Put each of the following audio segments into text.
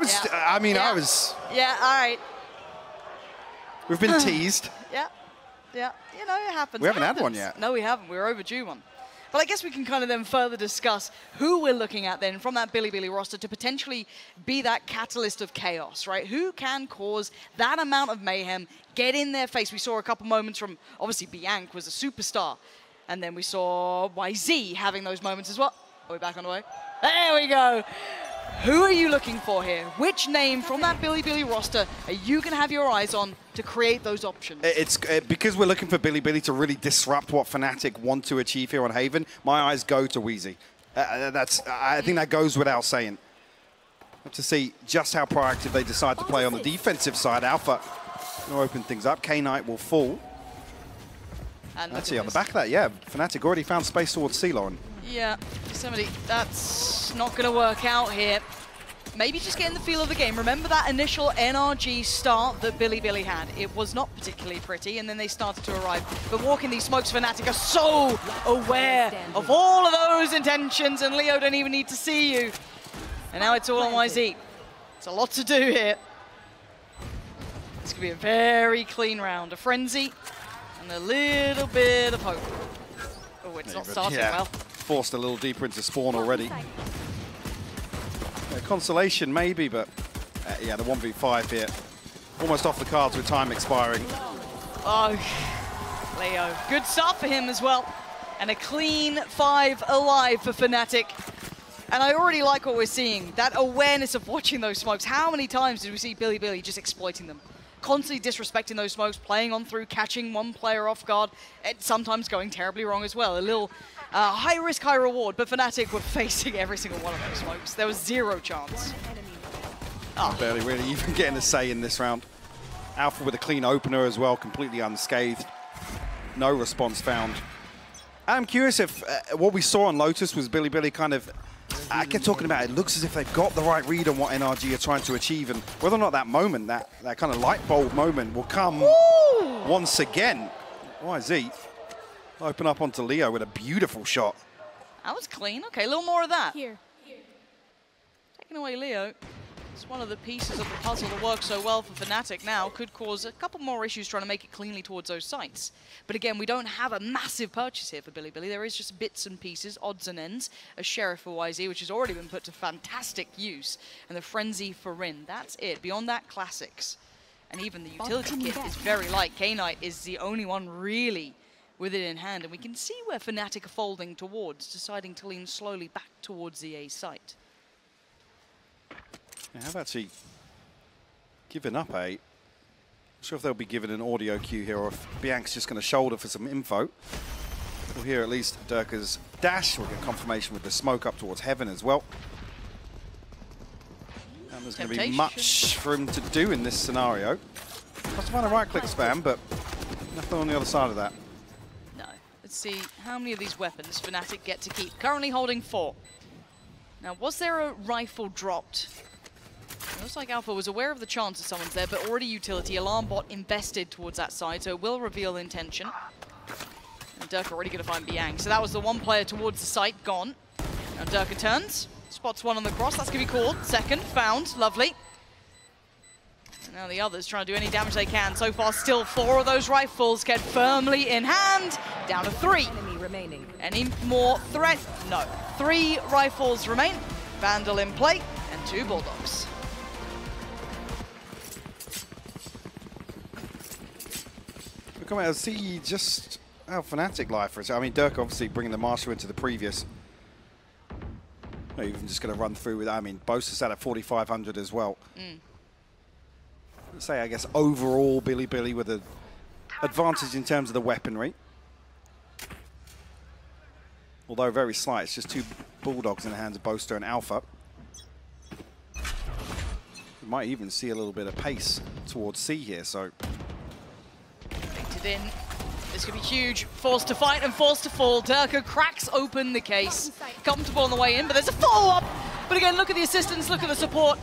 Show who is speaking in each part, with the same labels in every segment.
Speaker 1: was,
Speaker 2: Yeah.
Speaker 1: I mean, I was,
Speaker 2: Yeah, all right.
Speaker 1: we've been teased.
Speaker 2: Yeah, yeah. You know, it happens.
Speaker 1: We haven't had one yet.
Speaker 2: No, we haven't. We're overdue one. But I guess we can kind of then further discuss who we're looking at then from that Bilibili roster to potentially be that catalyst of chaos, right? Who can cause that amount of mayhem, get in their face? We saw a couple moments from, obviously, Biank was a superstar. And then we saw YZ having those moments as well. Are we back on the way? There we go. Who are you looking for here? Which name from that Bilibili roster are you going to have your eyes on to create those options?
Speaker 1: It's uh, because we're looking for Bilibili to really disrupt what Fnatic want to achieve here on Haven. My eyes go to whzy. Uh, Uh, that's, I think that goes without saying. To see just how proactive they decide to play on the defensive side. Alpha will open things up. K Knight will fall.
Speaker 2: And
Speaker 1: Actually, on the back of that, yeah, Fnatic already found space towards C-Lauren.
Speaker 2: Yeah, Yosemite, that's not going to work out here. Maybe just getting the feel of the game. Remember that initial NRG start that Bilibili had? It was not particularly pretty, and then they started to arrive. But walking these smokes, Fnatic are so aware of all of those intentions, and Leo don't even need to see you. And now it's all on YZ. It's a lot to do here. This could be a very clean round. A frenzy and a little bit of hope. Oh, it's not starting
Speaker 1: yeah,
Speaker 2: well.
Speaker 1: Forced a little deeper into spawn already. Yeah, consolation maybe, but uh, yeah, the 1v5 here. Almost off the cards with time expiring.
Speaker 2: Oh, Leo. Good start for him as well. And a clean five alive for Fnatic. And I already like what we're seeing. That awareness of watching those smokes. How many times did we see Bilibili just exploiting them? Constantly disrespecting those smokes, playing on through, catching one player off guard, and sometimes going terribly wrong as well. A little uh, high risk, high reward, but Fnatic were facing every single one of those smokes. There was zero chance.
Speaker 1: Barely really even getting a say in this round. Alpha with a clean opener as well, completely unscathed. No response found. I'm curious if uh, what we saw on Lotus was Bilibili kind of. I kept talking about it. looks as if they've got the right read on what NRG are trying to achieve, and whether or not that moment, that, that kind of light bulb moment, will come once again. Why YZ open up onto Leo with a beautiful shot.
Speaker 2: That was clean. Okay, a little more of that.
Speaker 3: Here.
Speaker 2: Taking away Leo. It's one of the pieces of the puzzle that works so well for Fnatic now. Could cause a couple more issues trying to make it cleanly towards those sites. But again, we don't have a massive purchase here for Bilibili. There is just bits and pieces, odds and ends. A Sheriff for YZ, which has already been put to fantastic use. And the Frenzy for Rin. That's it. Beyond that, classics. And even the utility
Speaker 3: coming
Speaker 2: kit
Speaker 3: back.
Speaker 2: is very light. K-Knight is the only one really with it in hand. And we can see where Fnatic are folding towards, deciding to lean slowly back towards the A site.
Speaker 1: They have actually given up a. Not sure if they'll be given an audio cue here or if Biank's just going to shoulder for some info. We'll hear at least Derke's dash. We'll get confirmation with the smoke up towards heaven as well. And there's going to be much for him to do in this scenario. Must find a right-click spam, but nothing on the other side of that.
Speaker 2: Let's see how many of these weapons Fnatic get to keep. Currently holding four. Now, was there a rifle dropped? It looks like Alpha was aware of the chance that someone's there, but already utility. Alarm bot invested towards that side, so it will reveal intention. And Derke already going to find Biank. So that was the one player towards the site, gone. Now Derke turns, spots one on the cross. That's going to be called. Second, found. Lovely. And now the others trying to do any damage they can. So far, still four of those rifles get firmly in hand. Down to three.
Speaker 3: Enemy remaining.
Speaker 2: Any more threat? No. Three rifles remain. Vandal in play, and two Bulldogs.
Speaker 1: Look, I see just how fanatic life is. I mean, Dirk obviously bringing the Marshal into the previous. No, even just going to run through with. I mean, Bosa sat at 4,500 as well. Let's say, I guess, overall, Bilibili with an advantage in terms of the weaponry. Although very slight, it's just two Bulldogs in the hands of Boaster and Alpha. We might even see a little bit of pace towards C here, so
Speaker 2: Baked it in. This could be huge. Forced to fight and forced to fall. Derke cracks open the case. Comfortable on the way in, but there's a follow-up. But again, look at the assistance, look at the support.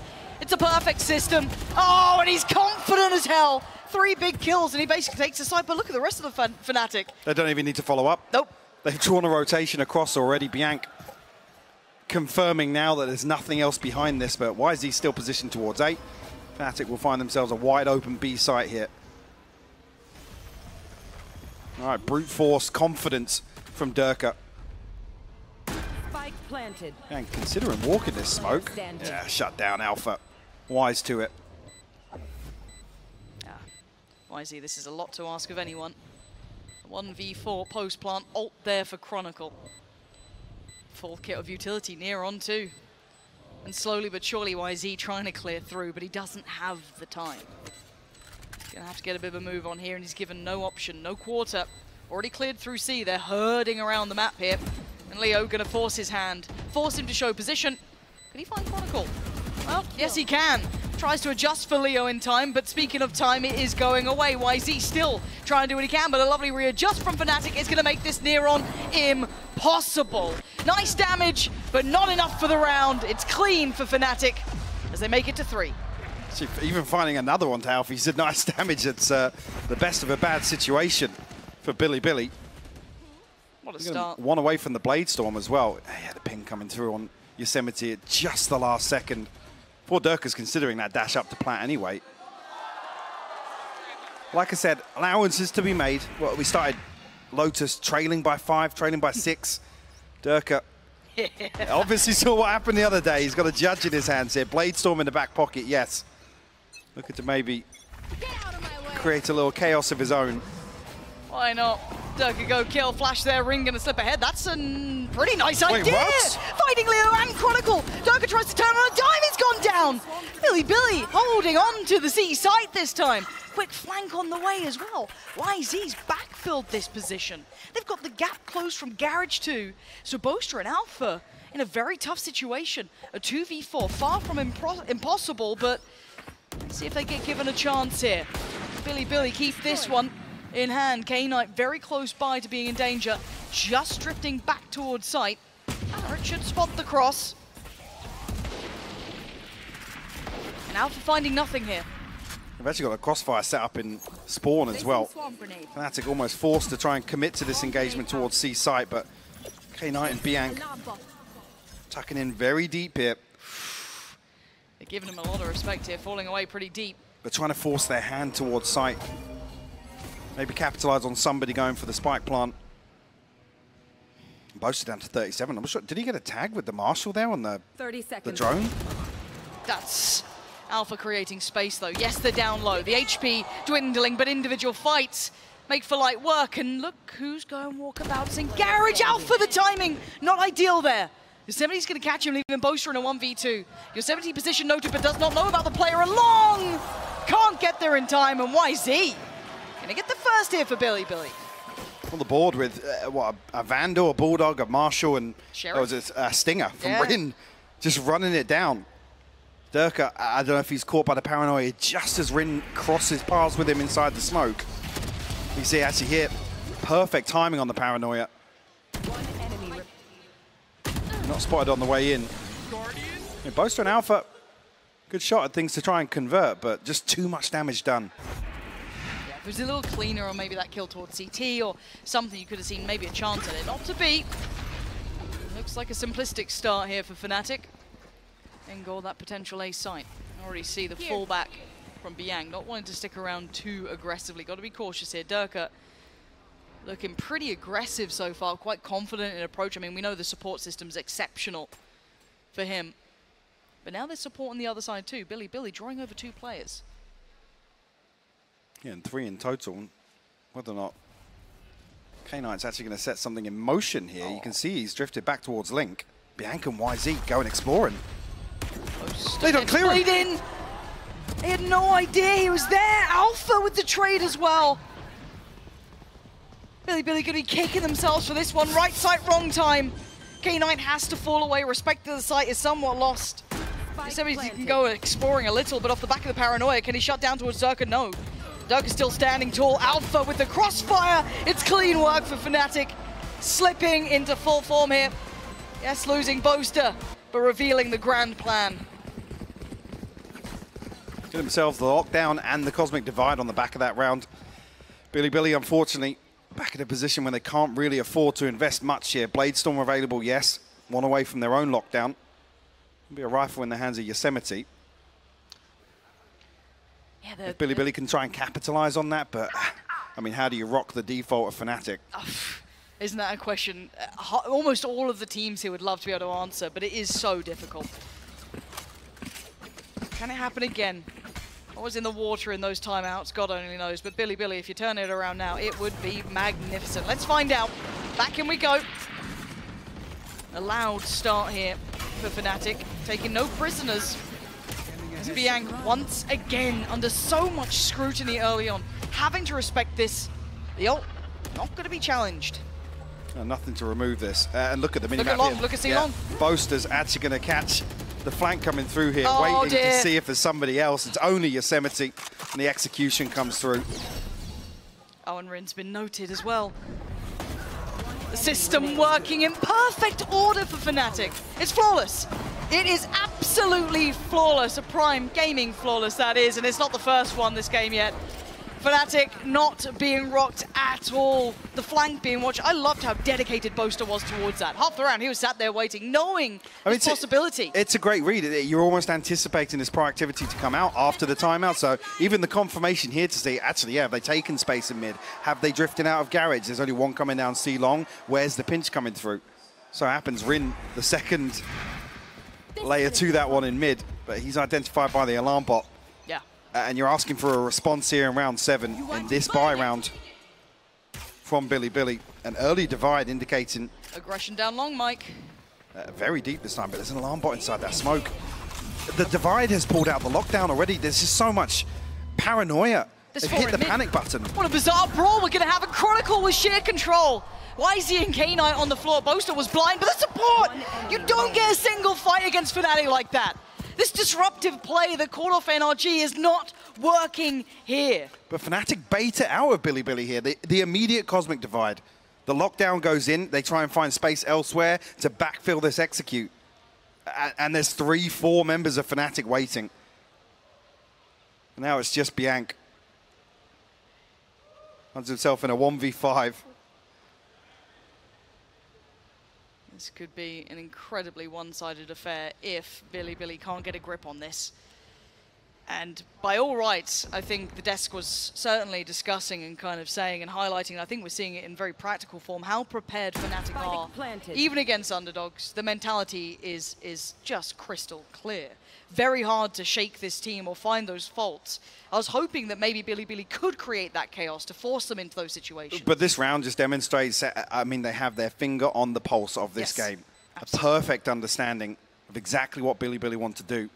Speaker 2: It's a perfect system. Oh, and he's confident as hell. Three big kills, and he basically takes the side. But look at the rest of the fan Fnatic.
Speaker 1: they don't even need to follow up.
Speaker 2: Nope.
Speaker 1: They've drawn a rotation across already. Biank confirming now that there's nothing else behind this, but why is he still positioned towards eight. Fnatic will find themselves a wide open B site here. All right, brute force, confidence from Derke.
Speaker 3: Spike planted.
Speaker 1: And considering walking this smoke, yeah, shut down Alpha. Wise to it.
Speaker 2: Yeah. YZ, this is a lot to ask of anyone. 1v4 post plant alt there for Chronicle. Full kit of utility near on too. And slowly but surely YZ trying to clear through, but he doesn't have the time. He's gonna have to get a bit of a move on here, and he's given no option, no quarter. Already cleared through C, they're herding around the map here. And Leo gonna force his hand, force him to show position. Can he find Chronicle? Well, yes he can. Tries to adjust for Leo in time, but speaking of time, it is going away. YZ still trying to do what he can, but a lovely readjust from Fnatic is going to make this near on impossible. Nice damage, but not enough for the round. It's clean for Fnatic as they make it to three.
Speaker 1: See, even finding another one to he said nice damage. It's uh, the best of a bad situation for Bilibili.
Speaker 2: What a start.
Speaker 1: One away from the Blade Storm as well. Yeah, the ping coming through on Yosemite at just the last second. Poor Derke's considering that dash up to plat anyway. Like I said, allowances to be made. Well, we started Lotus trailing by five, trailing by six. Derke uh, obviously saw what happened the other day. He's got a judge in his hands here. Blade Storm in the back pocket, yes. Looking to maybe create a little chaos of his own.
Speaker 2: Why not? Derke go kill, flash there, ring gonna slip ahead. That's a pretty nice
Speaker 1: Wait,
Speaker 2: idea!
Speaker 1: what?
Speaker 2: Fighting Leo and Chronicle. Derke tries to turn on a dime, it's gone down! Bilibili holding on to the C site this time. Quick flank on the way as well. YZ's backfilled this position. They've got the gap closed from Garage 2, so Boaster and Alpha in a very tough situation. A 2v4, far from impro- impossible, but see if they get given a chance here. Bilibili keep this one in hand. K-Knight very close by to being in danger, just drifting back towards sight. Barrett should spot the cross. And Alpha finding nothing here.
Speaker 1: We've actually got a crossfire set up in Spawn as well. Fnatic almost forced to try and commit to this engagement towards C site, but K-Knight and Biank tucking in very deep here.
Speaker 2: They're giving him a lot of respect here, falling away pretty deep.
Speaker 1: They're trying to force their hand towards site. Maybe capitalize on somebody going for the spike plant. Boasted down to 37. I'm sure. Did he get a tag with the Marshal there on the,
Speaker 3: 30 seconds.
Speaker 1: the drone?
Speaker 2: That's Alpha creating space though. Yes, they're down low. The HP dwindling, but individual fights make for light work. And look who's going walkabouts in Garage Alpha. The timing, not ideal there. Yosemite's going to catch him, leaving Boaster in a 1v2. Yosemite position noted, but does not know about the player along. Can't get there in time, and YZ going to get the first here for Bilibili.
Speaker 1: On the board with, uh, what, a, a Vandal, a Bulldog, a Marshall, and
Speaker 2: Sheriff?
Speaker 1: was it a Stinger from
Speaker 2: Yeah.
Speaker 1: Rin, just running it down. Derke, I don't know if he's caught by the paranoia just as Rin crosses paths with him inside the smoke. You see actually here, perfect timing on the paranoia.
Speaker 3: One enemy.
Speaker 1: Not spotted on the way in. Yeah, Boaster and Alpha, good shot at things to try and convert, but just too much damage done.
Speaker 2: It was a little cleaner or maybe that kill towards CT or something, you could have seen maybe a chance at it. Not to be. Looks like a simplistic start here for Fnatic. Engol, that potential A site. Already see the
Speaker 3: Here.
Speaker 2: fullback from Biank, not wanting to stick around too aggressively. Got to be cautious here. Derke looking pretty aggressive so far, quite confident in approach. I mean, we know the support system's exceptional for him. But now there's support on the other side too. Bilibili drawing over two players.
Speaker 1: Yeah, and three in total. Whether or not K-Knight's actually going to set something in motion here, you can see he's drifted back towards Link. Bianca and YZ going exploring. They don't clear him.
Speaker 2: Played in. They had no idea he was there. Alpha with the trade as well. Bilibili gonna be kicking themselves for this one. Right site, wrong time. K9 has to fall away. Respect to the site is somewhat lost.
Speaker 3: Spike
Speaker 2: Yosemite can go exploring a little, but off the back of the paranoia, can he shut down towards Derke? No. Derke's still standing tall. Alpha with the crossfire. It's clean work for Fnatic. Slipping into full form here. Yes, losing Boaster, but revealing the grand plan.
Speaker 1: Get themselves the lockdown and the cosmic divide on the back of that round. Bilibili, unfortunately, back in a position where they can't really afford to invest much here. Blade Storm available, yes. one away from their own lockdown. Be a rifle in the hands of Yosemite.
Speaker 2: Yeah, they're,
Speaker 1: If Bilibili can try and capitalize on that, but I mean, how do you rock the default of Fnatic?
Speaker 2: Isn't that a question uh, almost all of the teams here would love to be able to answer, but it is so difficult. Can it happen again? What was in the water in those timeouts? God only knows. But Bilibili, if you turn it around now, it would be magnificent. Let's find out. Back in we go. A loud start here for Fnatic, taking no prisoners. Biank once again under so much scrutiny early on, having to respect this. The ult not going to be challenged.
Speaker 1: Nothing to remove this. Uh, and look at the minimap
Speaker 2: Look at Long,
Speaker 1: here.
Speaker 2: look at Long.
Speaker 1: Boaster's actually going to catch the flank coming through here,
Speaker 2: Oh,
Speaker 1: waiting
Speaker 2: dear.
Speaker 1: to see if there's somebody else. It's only Yosemite, and the execution comes through.
Speaker 2: Owen Rin's been noted as well. The system working in perfect order for Fnatic. It's flawless. It is absolutely flawless. A prime gaming flawless, that is, and it's not the first one this game yet. Fnatic not being rocked at all. The flank being watched. I loved how dedicated Boaster was towards that. Half the round, he was sat there waiting, knowing
Speaker 1: I mean,
Speaker 2: its
Speaker 1: it's a-
Speaker 2: possibility.
Speaker 1: It's a great read. You're almost anticipating this proactivity to come out after the timeout. So even the confirmation here to see, actually, yeah, have they taken space in mid? Have they drifted out of garage? There's only one coming down C long. Where's the pinch coming through? So it happens Rin, the second layer to that one in mid, but he's identified by the alarm bot. Uh, and you're asking for a response here in round seven in this buy round from Bilibili. An early divide indicating
Speaker 2: Aggression down long, Mike.
Speaker 1: uh, very deep this time, but there's an alarm bot inside that smoke. The divide has pulled out the lockdown already. There's just so much paranoia. They've hit the
Speaker 2: mid.
Speaker 1: panic button.
Speaker 2: What a bizarre brawl we're going to have. A Chronicle with sheer control. YZ and K9 on the floor. Boaster was blind, but the support! You don't get a single fight against Fnatic like that. This disruptive play that called off NRG is not working here.
Speaker 1: But Fnatic bait it out of Bilibili here. The, the immediate cosmic divide. The lockdown goes in. They try and find space elsewhere to backfill this execute. And, and there's three, four members of Fnatic waiting. Now it's just Biank. Finds himself in a 1v5.
Speaker 2: This could be an incredibly one-sided affair if Bilibili can't get a grip on this. And by all rights, I think the desk was certainly discussing and kind of saying and highlighting, and I think we're seeing it in very practical form, how prepared Fnatic are.
Speaker 3: planted.
Speaker 2: Even against underdogs, the mentality is, is just crystal clear. Very hard to shake this team or find those faults. I was hoping that maybe Bilibili could create that chaos to force them into those situations.
Speaker 1: But this round just demonstrates, uh, I mean, they have their finger on the pulse of this
Speaker 2: Yes,
Speaker 1: game. A perfect understanding of exactly what Bilibili want to do.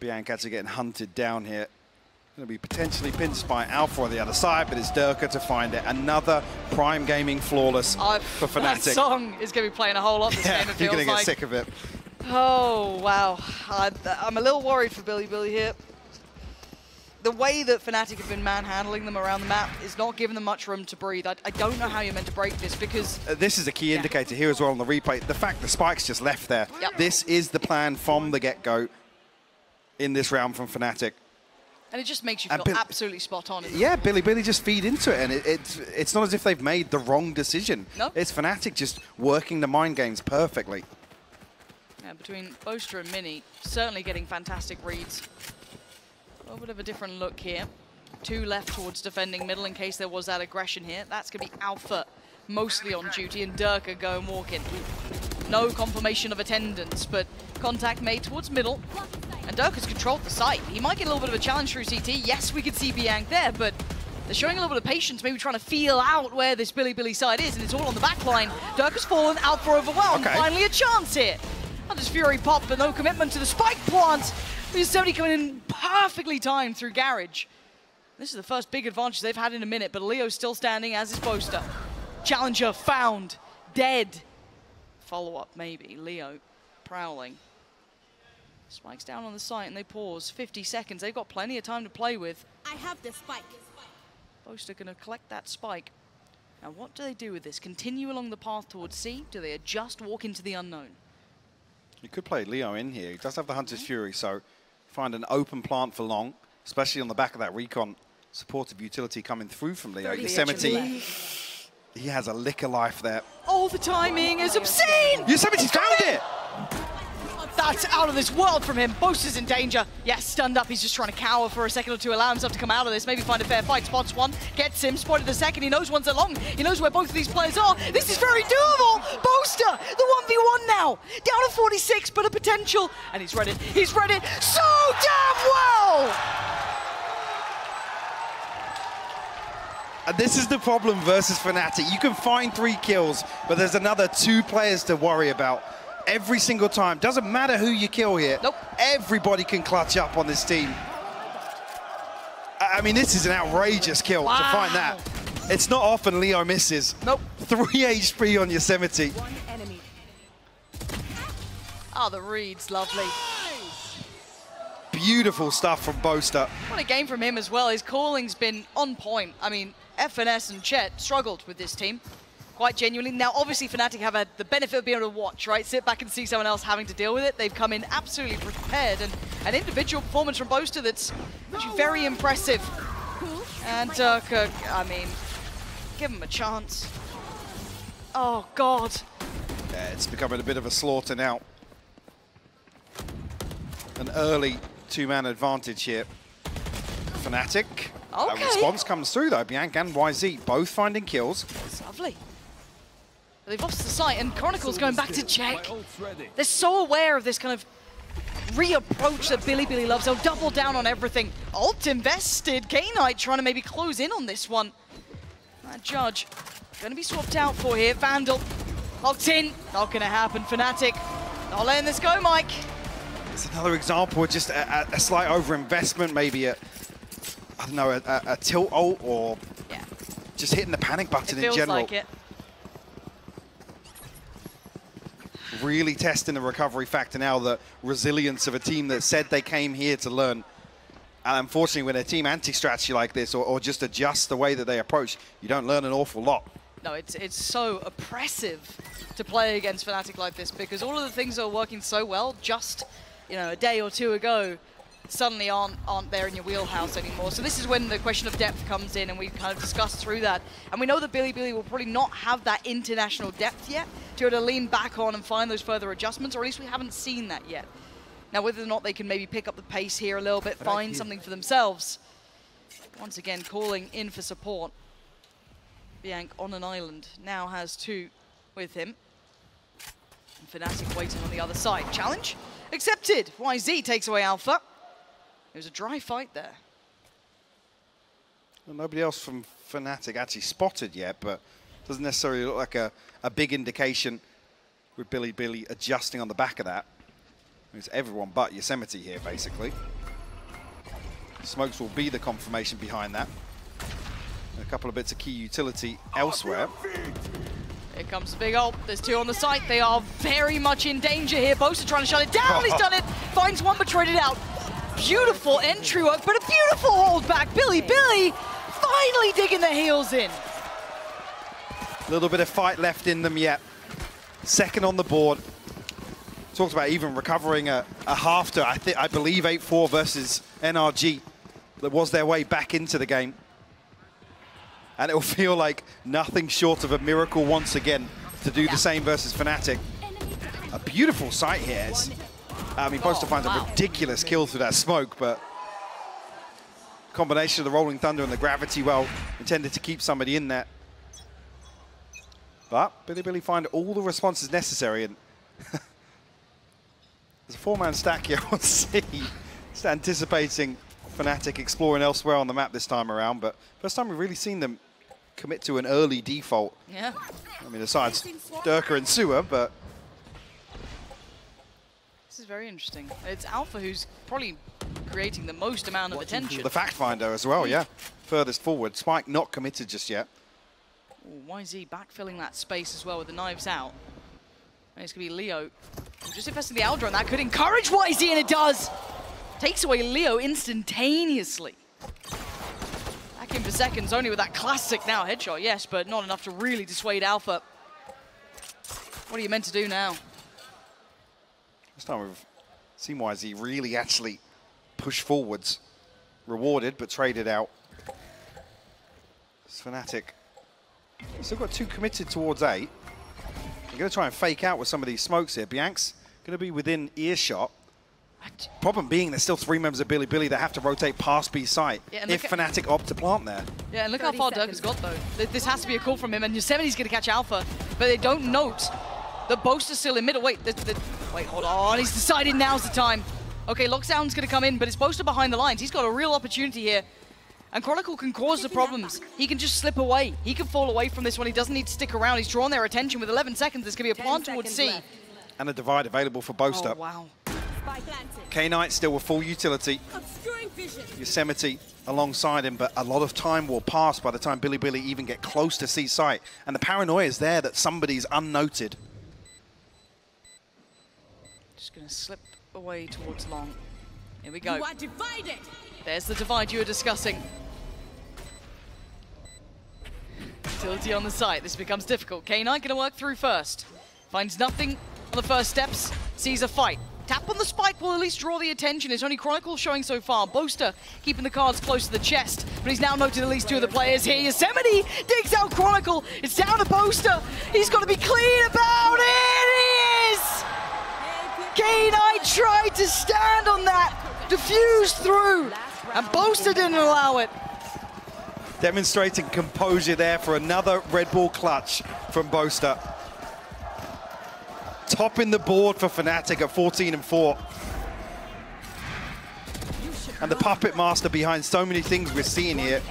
Speaker 1: Bianca actually getting hunted down here. Going to be potentially pinched by Alpha on the other side, but it's Derke to find it. Another Prime Gaming flawless
Speaker 2: I've-
Speaker 1: for
Speaker 2: That song is going to be playing a whole lot this
Speaker 1: Yeah,
Speaker 2: game,
Speaker 1: you're going to get
Speaker 2: like.
Speaker 1: sick of it.
Speaker 2: Oh, wow. I, I'm a little worried for Bilibili here. The way that Fnatic have been manhandling them around the map is not giving them much room to breathe. I, I don't know how you're meant to break this because
Speaker 1: Uh, This is a key
Speaker 2: Yeah.
Speaker 1: indicator here as well on the replay. The fact the spike's just left there.
Speaker 2: Yep.
Speaker 1: This is the plan from the get-go in this round from Fnatic.
Speaker 2: and it just makes you feel
Speaker 1: Bill-
Speaker 2: absolutely spot on. isn't it?
Speaker 1: Yeah, Bilibili just feed into it, and it, it's it's not as if they've made the wrong decision.
Speaker 2: No.
Speaker 1: It's Fnatic just working the mind games perfectly.
Speaker 2: Yeah, between Boaster and Mini, certainly getting fantastic reads. A little bit of a different look here. Two left towards defending middle in case there was that aggression here. That's going to be Alpha mostly on duty and Derke going walking. No confirmation of attendance, but contact made towards middle. And Derke's controlled the site. He might get a little bit of a challenge through CT. Yes, we could see Biank there, but they're showing a little bit of patience, maybe trying to feel out where this Bilibili side is, and it's all on the back line. Derke's fallen, Alpha overwhelmed.
Speaker 1: Okay.
Speaker 2: Finally a chance here. Hunter's Fury pop, but no commitment to the spike plant. Yosemite coming in perfectly timed through Garage. This is the first big advantage they've had in a minute, but Leo's still standing, as is Boaster. Challenger found, dead. Follow-up, maybe. Leo prowling. Spike's down on the site, and they pause. 50 seconds. They've got plenty of time to play with.
Speaker 4: I have the spike.
Speaker 2: Boaster going to collect that spike. Now, what do they do with this? Continue along the path towards C? Do they adjust, walk into the unknown?
Speaker 1: You could play Leo in here. He does have the Hunter's Fury, so find an open plant for long, especially on the back of that recon supportive utility coming through from Leo. Yosemite, he has a lick of life there.
Speaker 2: Oh, the timing is obscene!
Speaker 1: Yosemite's found it!
Speaker 2: That's out of this world from him. Boaster's in danger. Yes, stunned up. He's just trying to cower for a second or two, allow himself to come out of this, maybe find a fair fight. Spots one, gets him, spotted the second. He knows one's along. He knows where both of these players are. This is very doable. Boaster, the 1v1 now. Down to 46, but a potential. And he's read it. He's read it so damn well!
Speaker 1: This is the problem versus Fnatic. You can find three kills, but there's another two players to worry about every single time. Doesn't matter who you kill here.
Speaker 2: Nope.
Speaker 1: Everybody can clutch up on this team. I I mean, this is an outrageous kill to find that. It's not often Leo misses.
Speaker 2: Nope.
Speaker 1: 3 HP on Yosemite.
Speaker 3: One enemy.
Speaker 2: Oh, the reads, lovely.
Speaker 1: Beautiful stuff from Boaster.
Speaker 2: What a game from him as well. His calling's been on point. I mean, FNS and Chet struggled with this team quite genuinely. Now, obviously, Fnatic have had the benefit of being able to watch, right? Sit back and see someone else having to deal with it. They've come in absolutely prepared, and an individual performance from Boaster that's actually very impressive. And uh, Derke, I mean, give him a chance. Oh, God.
Speaker 1: Yeah, it's becoming a bit of a slaughter now. An early two-man advantage here. Fnatic.
Speaker 2: Okay.
Speaker 1: Response comes through though. Biank and YZ both finding kills.
Speaker 2: It's lovely. But they've lost the sight, and Chronicle's going back to check. They're so aware of this kind of reapproach that Bilibili loves. They'll double down on everything. Alt invested. K-Knight trying to maybe close in on this one. That Judge going to be swapped out for here. Vandal locked in. Not going to happen. Fnatic not letting this go, Mike.
Speaker 1: It's another example of just a, a, a slight overinvestment, maybe a, I don't know, a, a, a tilt ult or
Speaker 2: Yeah,
Speaker 1: just hitting the panic
Speaker 2: it
Speaker 1: button in
Speaker 2: feels
Speaker 1: general.
Speaker 2: like it.
Speaker 1: Really testing the recovery factor now, the resilience of a team that said they came here to learn. And unfortunately, when a team anti-strategy like this, or, or just adjust the way that they approach, you don't learn an awful lot.
Speaker 2: No, it's it's so oppressive to play against Fnatic like this because all of the things that are working so well just, you know, a day or two ago suddenly aren't aren't there in your wheelhouse anymore. So this is when the question of depth comes in and we kind of discussed through that. And we know that Bilibili will probably not have that international depth yet to be able to lean back on and find those further adjustments, or at least we haven't seen that yet. Now whether or not they can maybe pick up the pace here a little bit, find something for themselves. Once again, calling in for support. Biank on an island now has two with him. And Fnatic waiting on the other side. Challenge accepted. YZ takes away Alpha. It was a dry fight there.
Speaker 1: Well, nobody else from Fnatic actually spotted yet, but doesn't necessarily look like a, a big indication with Bilibili adjusting on the back of that. It's everyone but Yosemite here, basically. Smokes will be the confirmation behind that. A couple of bits of key utility elsewhere.
Speaker 2: Here comes the big ult. There's two on the site. They are very much in danger here. Bosa trying to shut it down. He's done it. Finds one, but traded out. Beautiful entry work, but a beautiful hold back. Billy, Billy, finally digging the heels in.
Speaker 1: A little bit of fight left in them yet. Second on the board. Talked about even recovering a, a half to, I, think, I believe, 8-4 versus NRG. That was their way back into the game. And it will feel like nothing short of a miracle once again to do
Speaker 2: Yeah.
Speaker 1: the same versus Fnatic. A beautiful sight here. It's- I mean, Boaster
Speaker 2: Oh,
Speaker 1: finds a ridiculous kill through that smoke, but combination of the Rolling Thunder and the Gravity well intended to keep somebody in there. But Bilibili find all the responses necessary and there's a four-man stack here on C. Just anticipating Fnatic exploring elsewhere on the map this time around, but first time we've really seen them commit to an early default.
Speaker 2: Yeah.
Speaker 1: I mean, aside Derke and Sewer, but
Speaker 2: is very interesting. It's Alpha who's probably creating the most amount of attention.
Speaker 1: the fact finder as well, yeah. Furthest forward. Spike not committed just yet.
Speaker 2: Ooh, YZ backfilling that space as well with the knives out. And it's going to be Leo. Just investing the Aldra, and that could encourage YZ, and it does! Takes away Leo instantaneously. Back in for seconds, only with that classic now headshot, yes, but not enough to really dissuade Alpha. What are you meant to do now?
Speaker 1: This time we've seen YZ really actually push forwards. Rewarded, but traded out. It's Fnatic. Still got two committed towards eight. I'm going to try and fake out with some of these smokes here. Biank going to be within earshot. Problem being, there's still three members of Bilibili that have to rotate past B site
Speaker 2: Yeah,
Speaker 1: if
Speaker 2: look at-
Speaker 1: Fnatic opt to plant there.
Speaker 2: Yeah, and look how
Speaker 3: 30
Speaker 2: far Dirk has got, though. This has to be a call from him, and Yosemite's going to catch Alpha, but they don't note that Boaster's still in middle. Wait, the, the, wait, hold on. He's decided now's the time. Okay, Lockdown's going to come in, but it's Boaster behind the lines. He's got a real opportunity here. And Chronicle can cause the problems. He can just slip away. He can fall away from this one. He doesn't need to stick around. He's drawn their attention with 11 seconds. There's going to be a
Speaker 3: 10
Speaker 2: plant towards C.
Speaker 3: left.
Speaker 1: And a divide available for Boaster.
Speaker 2: Oh, wow.
Speaker 1: K-Knight still with full utility. Yosemite alongside him, but a lot of time will pass by the time Bilibili even get close to C site. And the paranoia is there that somebody's unnoted.
Speaker 2: Just going to slip away towards long. Here we go.
Speaker 3: You are divided.
Speaker 2: There's the divide you were discussing. Utility on the site. This becomes difficult. K9 going to work through first. Finds nothing on the first steps. Sees a fight. Tap on the spike will at least draw the attention. It's only Chronicle showing so far. Boaster keeping the cards close to the chest, but he's now noted at least two of the players here. Yosemite digs out Chronicle. It's down to Boaster. He's got to be clean about it. He is! K9 tried to stand on that, diffused through, and Boaster didn't allow it.
Speaker 1: Demonstrating composure there for another Red Bull clutch from Boaster. Topping the board for Fnatic at 14 and 4. And the puppet master behind so many things we're seeing here,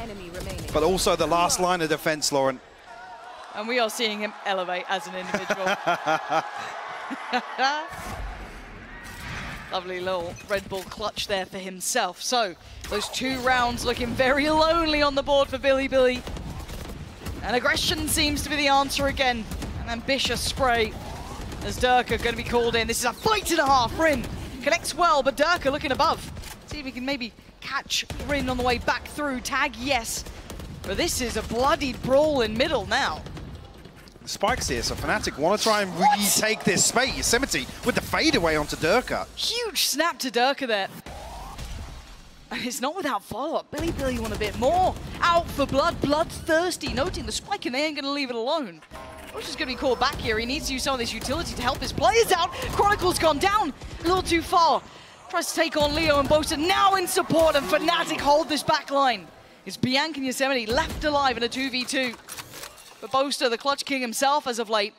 Speaker 1: but also the last line of defense, Lauren.
Speaker 2: And we are seeing him elevate as an individual. Lovely little Red Bull clutch there for himself. So, those two rounds looking very lonely on the board for Bilibili. And aggression seems to be the answer again. An ambitious spray as Derke going to be called in. This is a fight and a half. Rin connects well, but Derke looking above. See if he can maybe catch Rin on the way back through. Tag, yes. But this is a bloodied brawl in middle now.
Speaker 1: Spikes here, so Fnatic want to try and retake this space. Yosemite with the fadeaway onto Derke.
Speaker 2: Huge snap to Derke there. And it's not without follow-up. Bilibili want a bit more. Out for blood, bloodthirsty. Noting the spike and they ain't going to leave it alone. Which is going to be called back here. He needs to use some of this utility to help his players out. Chronicle's gone down a little too far. Tries to take on Leo and Bosa now in support and Fnatic hold this back line. It's Bianca and Yosemite left alive in a 2v2. But Boaster, the clutch king himself as of late.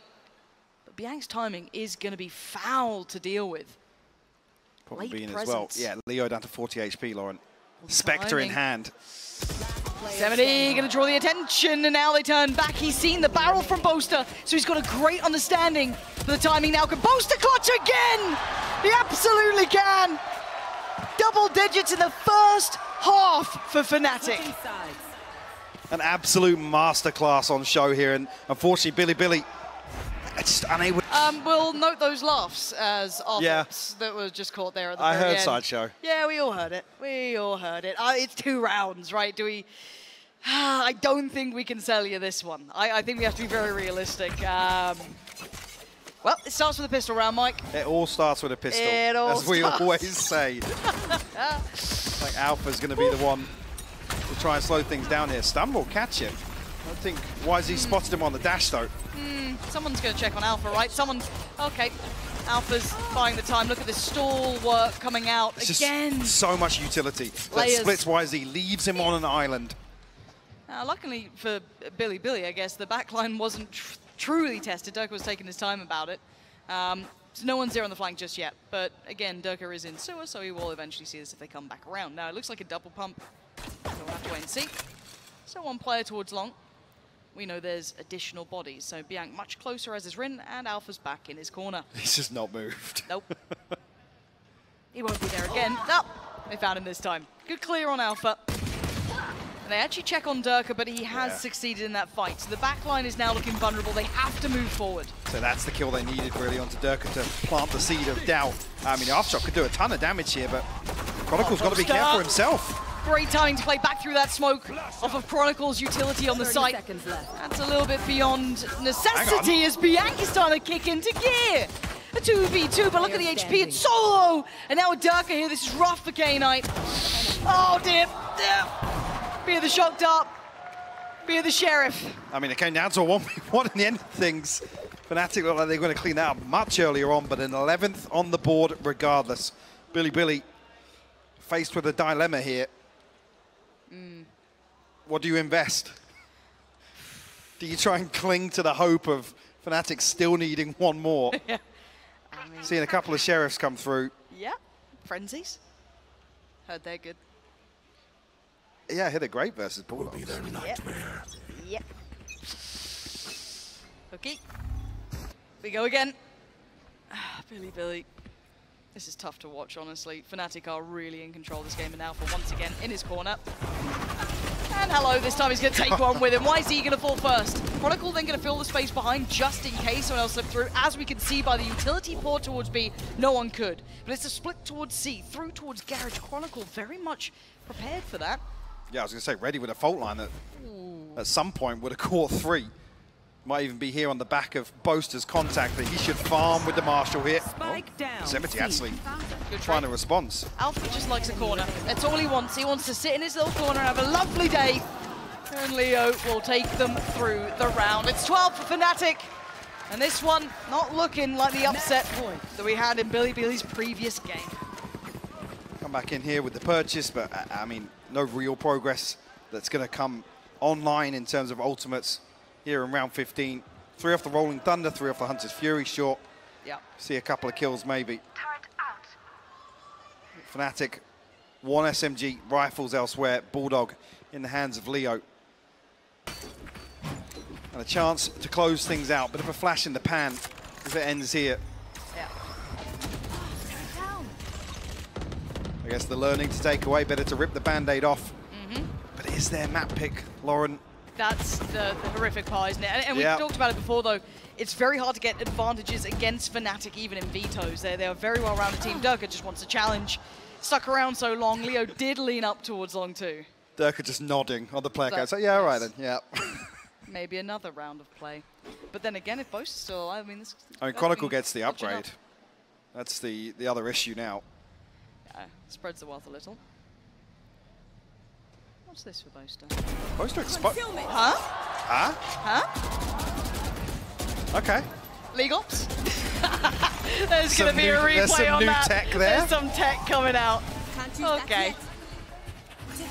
Speaker 2: But Bianca's timing is going to be foul to deal with.
Speaker 1: Probably
Speaker 2: Late
Speaker 1: being as well.
Speaker 2: presence.
Speaker 1: Yeah, Leo down to 40 HP, Lauren. Spectre in hand.
Speaker 2: Yosemite going to draw the attention, and now they turn back. He's seen the barrel from Boaster, so he's got a great understanding for the timing now. Can Boaster clutch again? He absolutely can. Double digits in the first half for Fnatic.
Speaker 1: An absolute masterclass on show here, and unfortunately, Bilibili just unable.
Speaker 2: Um, we'll note those laughs as our
Speaker 1: Yeah.
Speaker 2: that were just caught there at the
Speaker 1: I heard
Speaker 2: end.
Speaker 1: sideshow.
Speaker 2: Yeah, we all heard it. We all heard it. Uh, it's two rounds, right? Do we? I don't think we can sell you this one. I, I think we have to be very realistic. Um, well, it starts with a pistol round, Mike.
Speaker 1: It all starts with a pistol,
Speaker 2: It all
Speaker 1: as we
Speaker 2: starts.
Speaker 1: always say. like Alpha's going to be the one try and slow things down here. Stun will catch him. I think YZ spotted him on the dash though.
Speaker 2: Someone's going to check on Alpha, right? Someone's okay. Alpha's buying the time. Look at this stall work coming out
Speaker 1: It's
Speaker 2: again.
Speaker 1: so much utility. That
Speaker 2: Layers.
Speaker 1: splits YZ, leaves him on an island.
Speaker 2: Uh, luckily for Bilibili, I guess the backline wasn't tr- truly tested. Derke was taking his time about it. Um, so no one's there on the flank just yet. But again, Derke is in sewer, so he will eventually see this if they come back around. Now it looks like a double pump. So we'll have to wait and see. So one player towards long. We know there's additional bodies. So Biank much closer as is Rin, and Alpha's back in his corner.
Speaker 1: He's just not moved.
Speaker 2: Nope. he won't be there again. Oh. Nope. They found him this time. Good clear on Alpha. And they actually check on Derke, but he has
Speaker 1: Yeah.
Speaker 2: succeeded in that fight. So the back line is now looking vulnerable. They have to move forward.
Speaker 1: So that's the kill they needed really onto Derke to plant the seed of doubt. I mean, Aftershock could do a ton of damage here, but Chronicle's got to be careful himself.
Speaker 2: Great timing to play back through that smoke off of Chronicle's utility on the
Speaker 3: 30
Speaker 2: site. That's a little bit beyond necessity as Bianchi's starting to kick into gear. A 2v2, but look at the HP. It's solo! And now with Derke here, this is rough for K-Knight. Oh, dear. dear. Be the shock dart. Be the sheriff.
Speaker 1: I mean, it came down to a 1v1 in the end of things. Fnatic look like they're going to clean that up much earlier on, but an 11th on the board regardless. Bilibili faced with a dilemma here. What do you invest? Do you try and cling to the hope of Fnatic still needing one more? Seeing a couple of sheriffs come through.
Speaker 2: Yeah. Frenzies. Heard they're good.
Speaker 1: Yeah, I hit a great versus Bulldogs.
Speaker 2: Yep. Yep. Okay. We go again. Ah, Bilibili. This is tough to watch, honestly. Fnatic are really in control of this game, and Alpha once again in his corner. And hello, this time he's going to take one with him. Why is he going to fall first? Chronicle then going to fill the space behind just in case someone else slipped through. As we can see by the utility port towards B, no one could. But it's a split towards C, through towards Garage. Chronicle very much prepared for that.
Speaker 1: Yeah, I was going to say, ready with a fault line that at some point would have caught three. Might even be here on the back of Boaster's contact that he should farm with the Marshall here.
Speaker 3: Spike down.
Speaker 1: Yosemite
Speaker 3: C.
Speaker 1: actually
Speaker 2: Good
Speaker 1: trying to response.
Speaker 2: Alpha just likes a corner. That's all he wants. He wants to sit in his little corner and have a lovely day. And Leo will take them through the round. It's 12 for Fnatic. And this one not looking like the upset point that we had in Bilibili's previous game.
Speaker 1: Come back in here with the purchase, but uh, I mean, no real progress that's going to come online in terms of ultimates here in round 15. Three off the Rolling Thunder, three off the Hunter's Fury short.
Speaker 2: Yeah.
Speaker 1: See a couple of kills maybe. Fnatic, one SMG, rifles elsewhere. Bulldog in the hands of Leo. And a chance to close things out. Bit of a flash in the pan if it ends here.
Speaker 2: Yeah.
Speaker 1: I guess the learning to take away, better to rip the band-aid off. Mm-hmm. But is there map pick, Lauren?
Speaker 2: That's the, the horrific part, isn't it? And, and we
Speaker 1: Yeah.
Speaker 2: talked about it before, though. It's very hard to get advantages against Fnatic, even in vetoes. They're, they're a very well-rounded team. Derke just wants a challenge. Stuck around so long, Leo did lean up towards long two.
Speaker 1: Derke just nodding on the player. So yeah, all right then. Yeah.
Speaker 2: Maybe another round of play. But then again, if is still alive, I mean, this.
Speaker 1: I mean, Chronicle gets the
Speaker 2: it up.
Speaker 1: upgrade. That's the the other issue now.
Speaker 2: Yeah, spreads the wealth a little. What's this for Boaster?
Speaker 1: Poster expo-
Speaker 3: Concealment.
Speaker 2: Huh?
Speaker 1: Huh?
Speaker 2: Huh?
Speaker 1: Okay.
Speaker 2: League Ops? There's going to be a
Speaker 1: new-
Speaker 2: replay
Speaker 1: there's some
Speaker 2: on
Speaker 1: new
Speaker 2: that.
Speaker 1: tech there.
Speaker 2: There's some tech coming out.
Speaker 3: Can't use that
Speaker 2: Okay.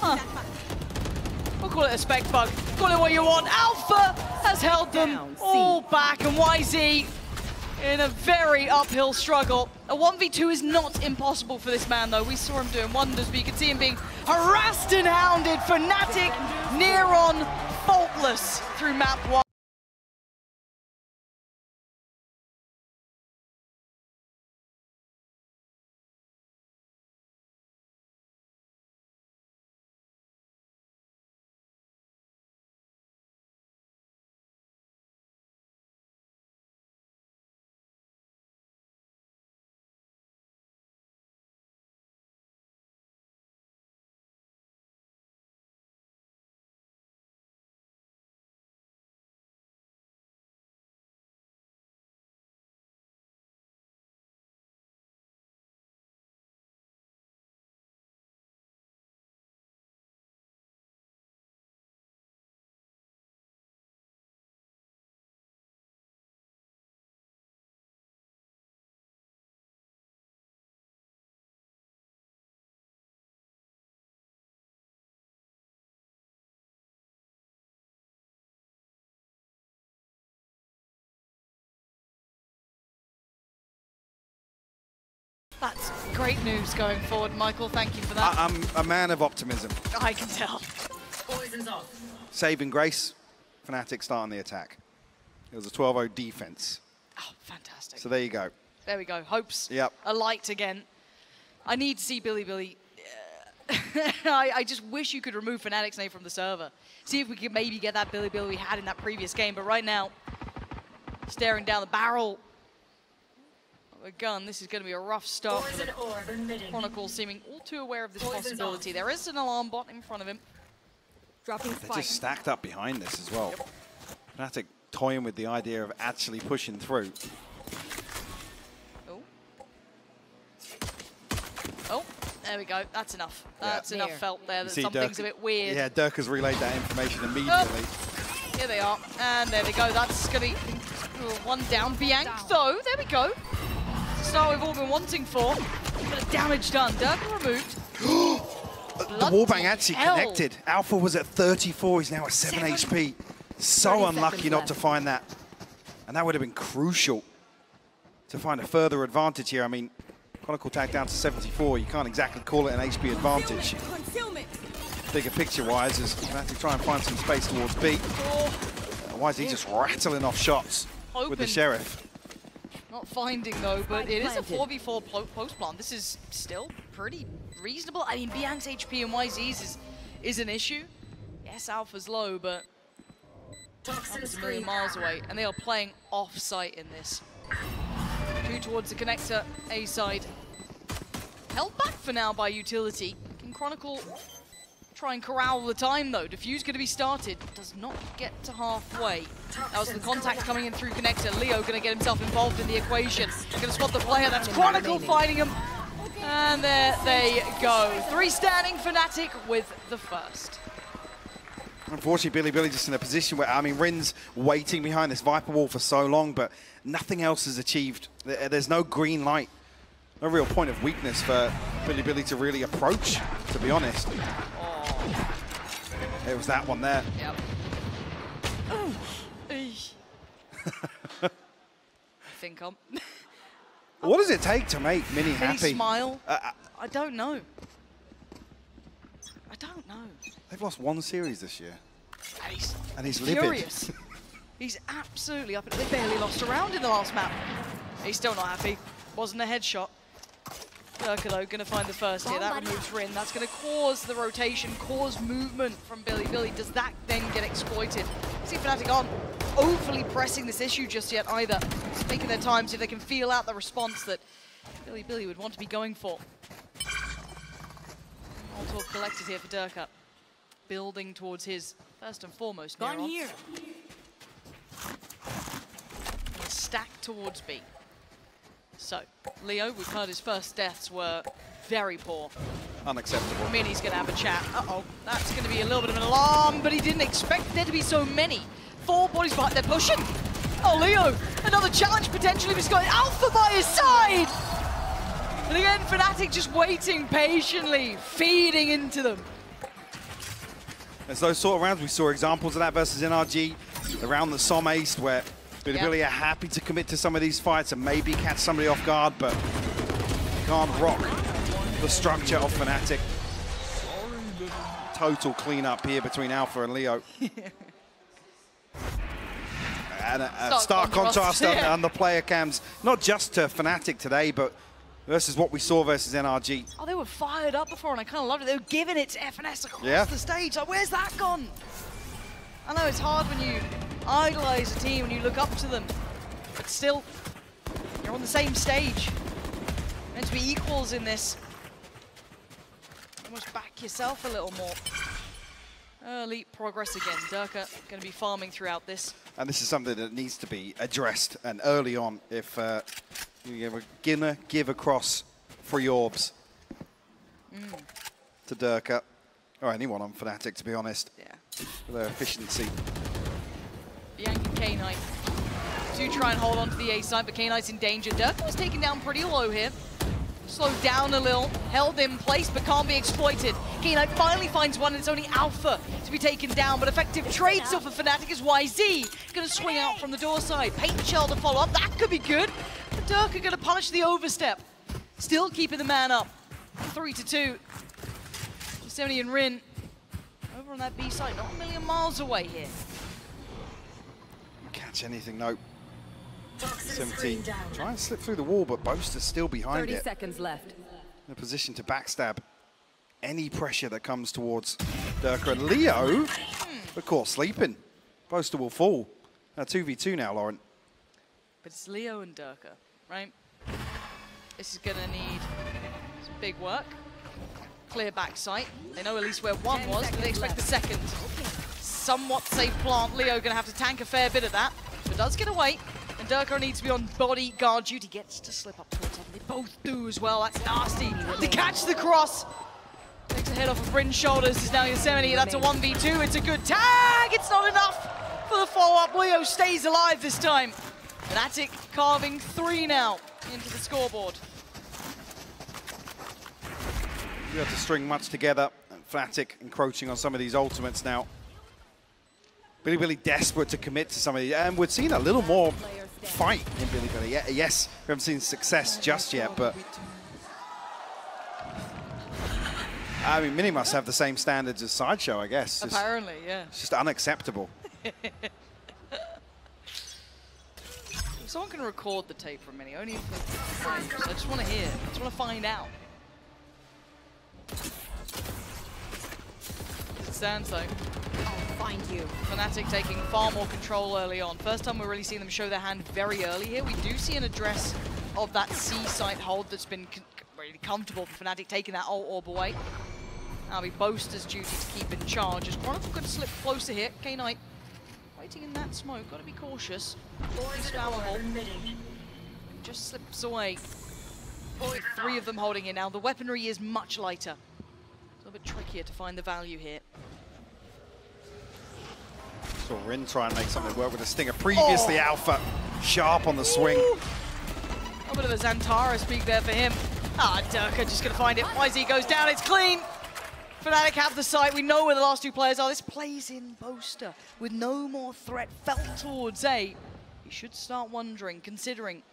Speaker 2: Huh. We'll call it a spec bug. Call it what you want. Alpha has held them all back, and YZ in a very uphill struggle. A 1v2 is not impossible for this man, though. We saw him doing wonders, but you can see him being harassed and hounded. Fnatic near on, faultless through map one. That's great news going forward, Michael. Thank you for that.
Speaker 1: I, I'm a man of optimism.
Speaker 2: I can tell.
Speaker 1: Saving grace, Fnatic starting the attack. It was a 12-0 defense.
Speaker 2: Oh, fantastic.
Speaker 1: So there you go.
Speaker 2: There we go. Hopes
Speaker 1: Yep.
Speaker 2: alight again. I need to see Bilibili. I, I just wish you could remove Fnatic's name from the server. See if we could maybe get that Bilibili we had in that previous game. But right now, staring down the barrel of a gun, this is going to be a rough start for the Chronicle, seeming all too aware of this possibility. There is an alarm bot in front of him.
Speaker 3: Dropping
Speaker 1: They're
Speaker 3: spike.
Speaker 1: just stacked up behind this as well. Fnatic toying with the idea of actually pushing through.
Speaker 2: Oh. Oh, there we go. That's enough.
Speaker 1: Yeah.
Speaker 2: That's enough felt there that
Speaker 1: see
Speaker 2: something's
Speaker 1: Dirk-
Speaker 2: a bit weird.
Speaker 1: Yeah, Dirk has relayed that information oh. immediately.
Speaker 2: Here they are. And there they go. That's going to be one down. Biank, though. There we go. The start we've all been wanting for. Of damage done. Derke removed.
Speaker 1: The wallbang actually
Speaker 2: hell.
Speaker 1: connected. Alpha was at 34, he's now at 7
Speaker 2: Seven.
Speaker 1: HP. So unlucky not
Speaker 3: left.
Speaker 1: to find that. And that would have been crucial to find a further advantage here. I mean, Chronicle tag down to 74. You can't exactly call it an HP advantage.
Speaker 3: Concealment.
Speaker 1: Bigger picture-wise, is as Fnatic try and find some space towards B.
Speaker 2: Oh,
Speaker 1: Why is he just rattling off shots with the Sheriff?
Speaker 2: Not finding, though, but
Speaker 3: Spike
Speaker 2: it is a 4v4 post plant. This is still pretty reasonable. I mean, Biank's HP and whzy's is, is an issue. Yes, Alpha's low, but Alpha's a million miles away, and they are playing off-site in this. Two towards the connector, A side. Held back for now by Utility. Can Chronicle try and corral the time, though? Diffuse going to be started. Does not get to halfway. That was the contact coming in through connector. Leo going to get himself involved in the equation. Going to spot the player. That's Chronicle finding him. And there they go. Three standing Fnatic with the first.
Speaker 1: Unfortunately, Bilibili just in a position where, I mean, Rin's waiting behind this Viper wall for so long, but nothing else is achieved. There's no green light. No real point of weakness for Bilibili to really approach, to be honest. It was that one there.
Speaker 2: yep. Eesh. Think I'm.
Speaker 1: What does it take to make Minnie
Speaker 2: Did he
Speaker 1: happy?
Speaker 2: smile?
Speaker 1: Uh, uh,
Speaker 2: I don't know. I don't know.
Speaker 1: they've lost one series this year,
Speaker 2: And he's,
Speaker 1: and he's livid.
Speaker 2: furious. he's absolutely up. They barely lost a round in the last map. He's still not happy. Wasn't a headshot. Though, going to find the first here. That removes Rin. That's going to cause the rotation, cause movement from Billy. Billy, does that then get exploited? See Fnatic aren't overly pressing this issue just yet either. Just taking their time, see if they can feel out the response that Bilibili would want to be going for. Molotov collected here for Derke. Building towards his first and foremost.
Speaker 3: Gone here.
Speaker 2: stack towards B. So, Leo, we've heard his first deaths were very poor.
Speaker 1: Unacceptable.
Speaker 2: Minnie's going to have a chat. Uh-oh, that's going to be a little bit of an alarm, but he didn't expect there to be so many. Four bodies behind, they're pushing. Oh, Leo, another challenge potentially. He's got Alpha by his side. And again, Fnatic just waiting patiently, feeding into them.
Speaker 1: It's those sort of rounds. We saw examples of that versus NRG around the Somme East where Billy
Speaker 2: Yeah.
Speaker 1: Billy are happy to commit to some of these fights and maybe catch somebody off guard, but can't rock the structure of Fnatic. Total cleanup here between Alpha and Leo. and a, a
Speaker 2: Stark contrast
Speaker 1: on, on the player cams, not just to Fnatic today, but versus what we saw versus NRG.
Speaker 2: Oh, they were fired up before, and I kind of loved it. They were giving it to FNS across
Speaker 1: Yeah.
Speaker 2: the stage. Like, where's that gone? I know it's hard when you idolize a team and you look up to them, but still, you're on the same stage. You're Meant to be equals in this. Almost back yourself a little more. Early progress again. Derke going to be farming throughout this.
Speaker 1: And this is something that needs to be addressed and early on if uh, you're gonna give across free orbs to Derke, or anyone on Fnatic to be honest,
Speaker 2: Yeah.
Speaker 1: For their efficiency.
Speaker 2: Bianca K-Knight. Do try and hold on to the A side, but K-Knight's in danger. Derke was taken down pretty low here. Slowed down a little, held in place, but can't be exploited. K-Knight finally finds one, and it's only Alpha to be taken down, but effective trade still for Fnatic is whzy. Gonna swing out from the door side. Paint Shell to follow up, that could be good. But Derke gonna punish the overstep. Still keeping the man up. Three to two. Yosemite and Rin over on that B side, not a million miles away here.
Speaker 1: Catch anything, no. 17. Try and slip through the wall, but Boaster's still behind
Speaker 3: 30
Speaker 1: it.
Speaker 3: seconds left.
Speaker 1: In a position to backstab any pressure that comes towards Derke. And Leo, hmm. of course, sleeping. Boaster will fall. Now 2v2 now, Lauren.
Speaker 2: But it's Leo and Derke, right? This is gonna need some big work. Clear back sight. They know at least where one
Speaker 3: Ten
Speaker 2: was, but they expect the
Speaker 3: left.
Speaker 2: second. Somewhat safe plant. Leo gonna have to tank a fair bit of that, but does get away. And Derke needs to be on bodyguard duty. Gets to slip up towards him. They both do as well. That's nasty. To catch the cross. Takes a head off of Bryn's shoulders. Is now Yosemite. That's a 1v2. It's a good tag. It's not enough for the follow-up. Leo stays alive this time. Fnatic carving three now into the scoreboard.
Speaker 1: You have to string much together. And Fnatic encroaching on some of these ultimates now. Bilibili desperate to commit to some of these. And we're seeing a little more fight in Bilibili. Ye- Yes, we haven't seen success just yet, but... I mean, Mini must have the same standards as Sideshow, I guess. It's,
Speaker 2: Apparently, yeah.
Speaker 1: it's just unacceptable.
Speaker 2: If someone can record the tape from Mini, only if I just want to hear. I just want to find out. As it stands though,
Speaker 3: I'll find you.
Speaker 2: Fnatic taking far more control early on. First time we're really seeing them show their hand very early here. We do see an address of that C site hold that's been really comfortable for Fnatic taking that ult orb away. Now be Boaster's duty to keep in charge as Chronicle could slip closer here. K-Knight waiting in that smoke, gotta be cautious. Just slips away. Three of them holding it now. The weaponry is much lighter. It's a little bit trickier to find the value here.
Speaker 1: Saw Rin try and make something work with a stinger. Previously, Alpha sharp on the swing.
Speaker 2: A bit of a Zantara speak there for him. Ah, Derke just going to find it. whzy goes down, it's clean. Fnatic have the site. We know where the last two players are. This plays in Boaster with no more threat felt towards A. You should start wondering, considering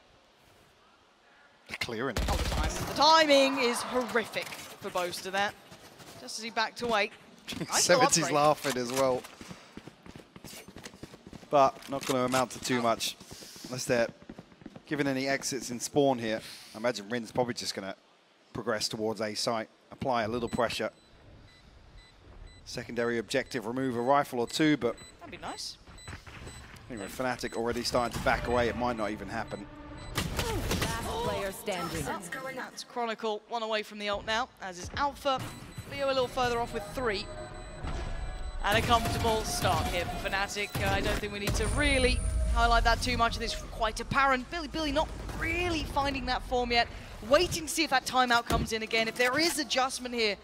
Speaker 1: They're clearing.
Speaker 2: oh, the timing. The timing is horrific for Boaster there. Just as he backed away.
Speaker 1: 70's
Speaker 2: upgrade.
Speaker 1: laughing as well. But not going to amount to too much. Unless they're given any exits in spawn here. I imagine Rin's probably just going to progress towards A site, apply a little pressure. Secondary objective, remove a rifle or two, but
Speaker 2: That'd be nice.
Speaker 1: With Fnatic already starting to back away, it might not even happen. Hmm.
Speaker 3: Last player standing.
Speaker 2: That's Chronicle, one away from the ult now, as is Alpha. Leo a little further off with three. And a comfortable start here for Fnatic. Uh, I don't think we need to really highlight that too much. It's quite apparent. Bilibili not really finding that form yet. Waiting to see if that timeout comes in again. If there is adjustment here,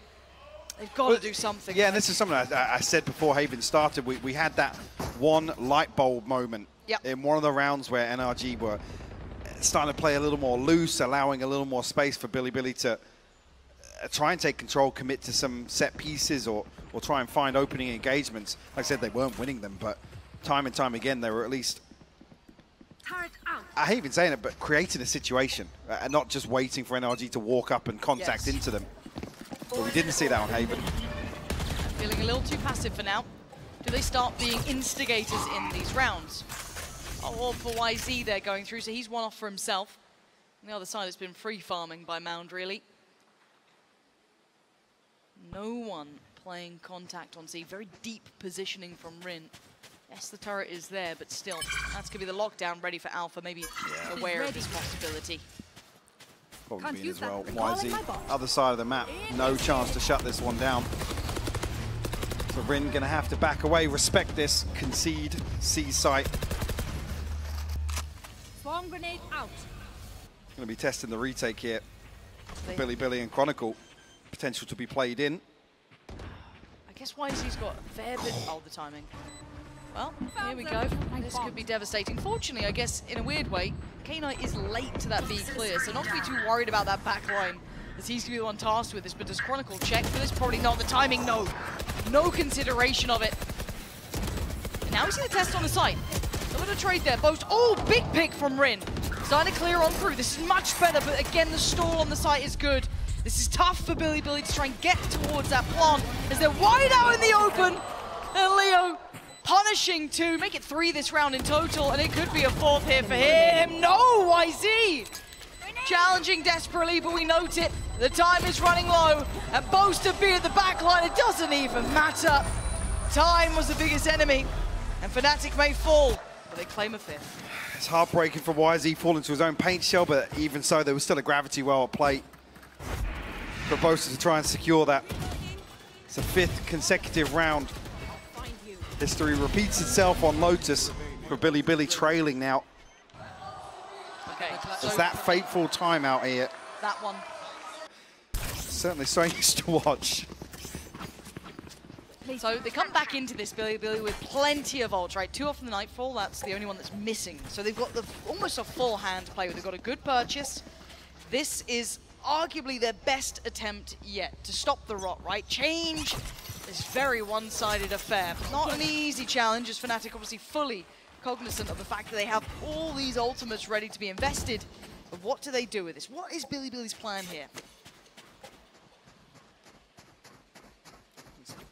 Speaker 2: they've got
Speaker 1: Well,
Speaker 2: to do something.
Speaker 1: Yeah, and this is something I, I- I said before Haven started. We, we had that one light bulb moment
Speaker 2: Yep.
Speaker 1: in one of the rounds where NRG were starting to play a little more loose, allowing a little more space for Bilibili to uh, try and take control, commit to some set pieces, or, or try and find opening engagements. Like I said, they weren't winning them, but time and time again, they were at least. I hate even saying it, but creating a situation uh, and not just waiting for NRG to walk up and contact
Speaker 2: Yes.
Speaker 1: into them. But we didn't see that on Haven.
Speaker 2: Feeling a little too passive for now. Do they start being instigators in these rounds? Oh, for whzy they're going through, so he's one off for himself. On the other side, it's been free farming by Mound, really. No one playing contact on C. Very deep positioning from Rin. Yes, the turret is there, but still, that's going to be the lockdown ready for Alpha, maybe aware of this possibility.
Speaker 1: Probably
Speaker 3: Can't
Speaker 1: been as well.
Speaker 3: whzy,
Speaker 1: other side of the map, no chance to shut this one down. So Rin gonna have to back away, respect this, concede C site.
Speaker 3: Swarm grenade out.
Speaker 1: Gonna be testing the retake here.
Speaker 2: They-
Speaker 1: Bilibili and Chronicle, potential to be played in.
Speaker 2: I guess whzy's got a fair bit. Oh, the timing. Well, here we go.
Speaker 3: Found them.
Speaker 2: This could be devastating. Fortunately, I guess, in a weird way, K-Knight is late to that B clear, so not to be too worried about that back line, as he's going to be the one tasked with this. But does Chronicle check for this? Probably not. The timing, no. No consideration of it. And now we see the test on the site. A trade there. Boast. Oh, big pick from Rin. Starting to clear on through. This is much better, but again, the stall on the site is good. This is tough for Bilibili to try and get towards that plant as they're wide out in the open. And Leo punishing two, make it three this round in total, and it could be a fourth here for him. No, whzy! Challenging desperately, but we note it. The time is running low, and Boaster be at the back line, it doesn't even matter. Time was the biggest enemy, and Fnatic may fall, but they claim a fifth.
Speaker 1: It's heartbreaking for whzy falling to his own paint shell, but even so, there was still a gravity well at play for Bosa to try and secure that. It's a fifth consecutive round. History repeats itself on Lotus for Bilibili trailing now.
Speaker 2: Okay,
Speaker 1: It's
Speaker 2: so
Speaker 1: that fateful timeout here.
Speaker 2: that one.
Speaker 1: Certainly strange to watch.
Speaker 2: So they come back into this Bilibili with plenty of ults, right? Two off in the Nightfall, that's the only one that's missing. So they've got the almost a full hand play with. They've got a good purchase. This is arguably their best attempt yet to stop the rot, right? Change this very one-sided affair. Not an easy challenge, as Fnatic obviously fully cognizant of the fact that they have all these ultimates ready to be invested. But what do they do with this? What is Bilibili's plan here?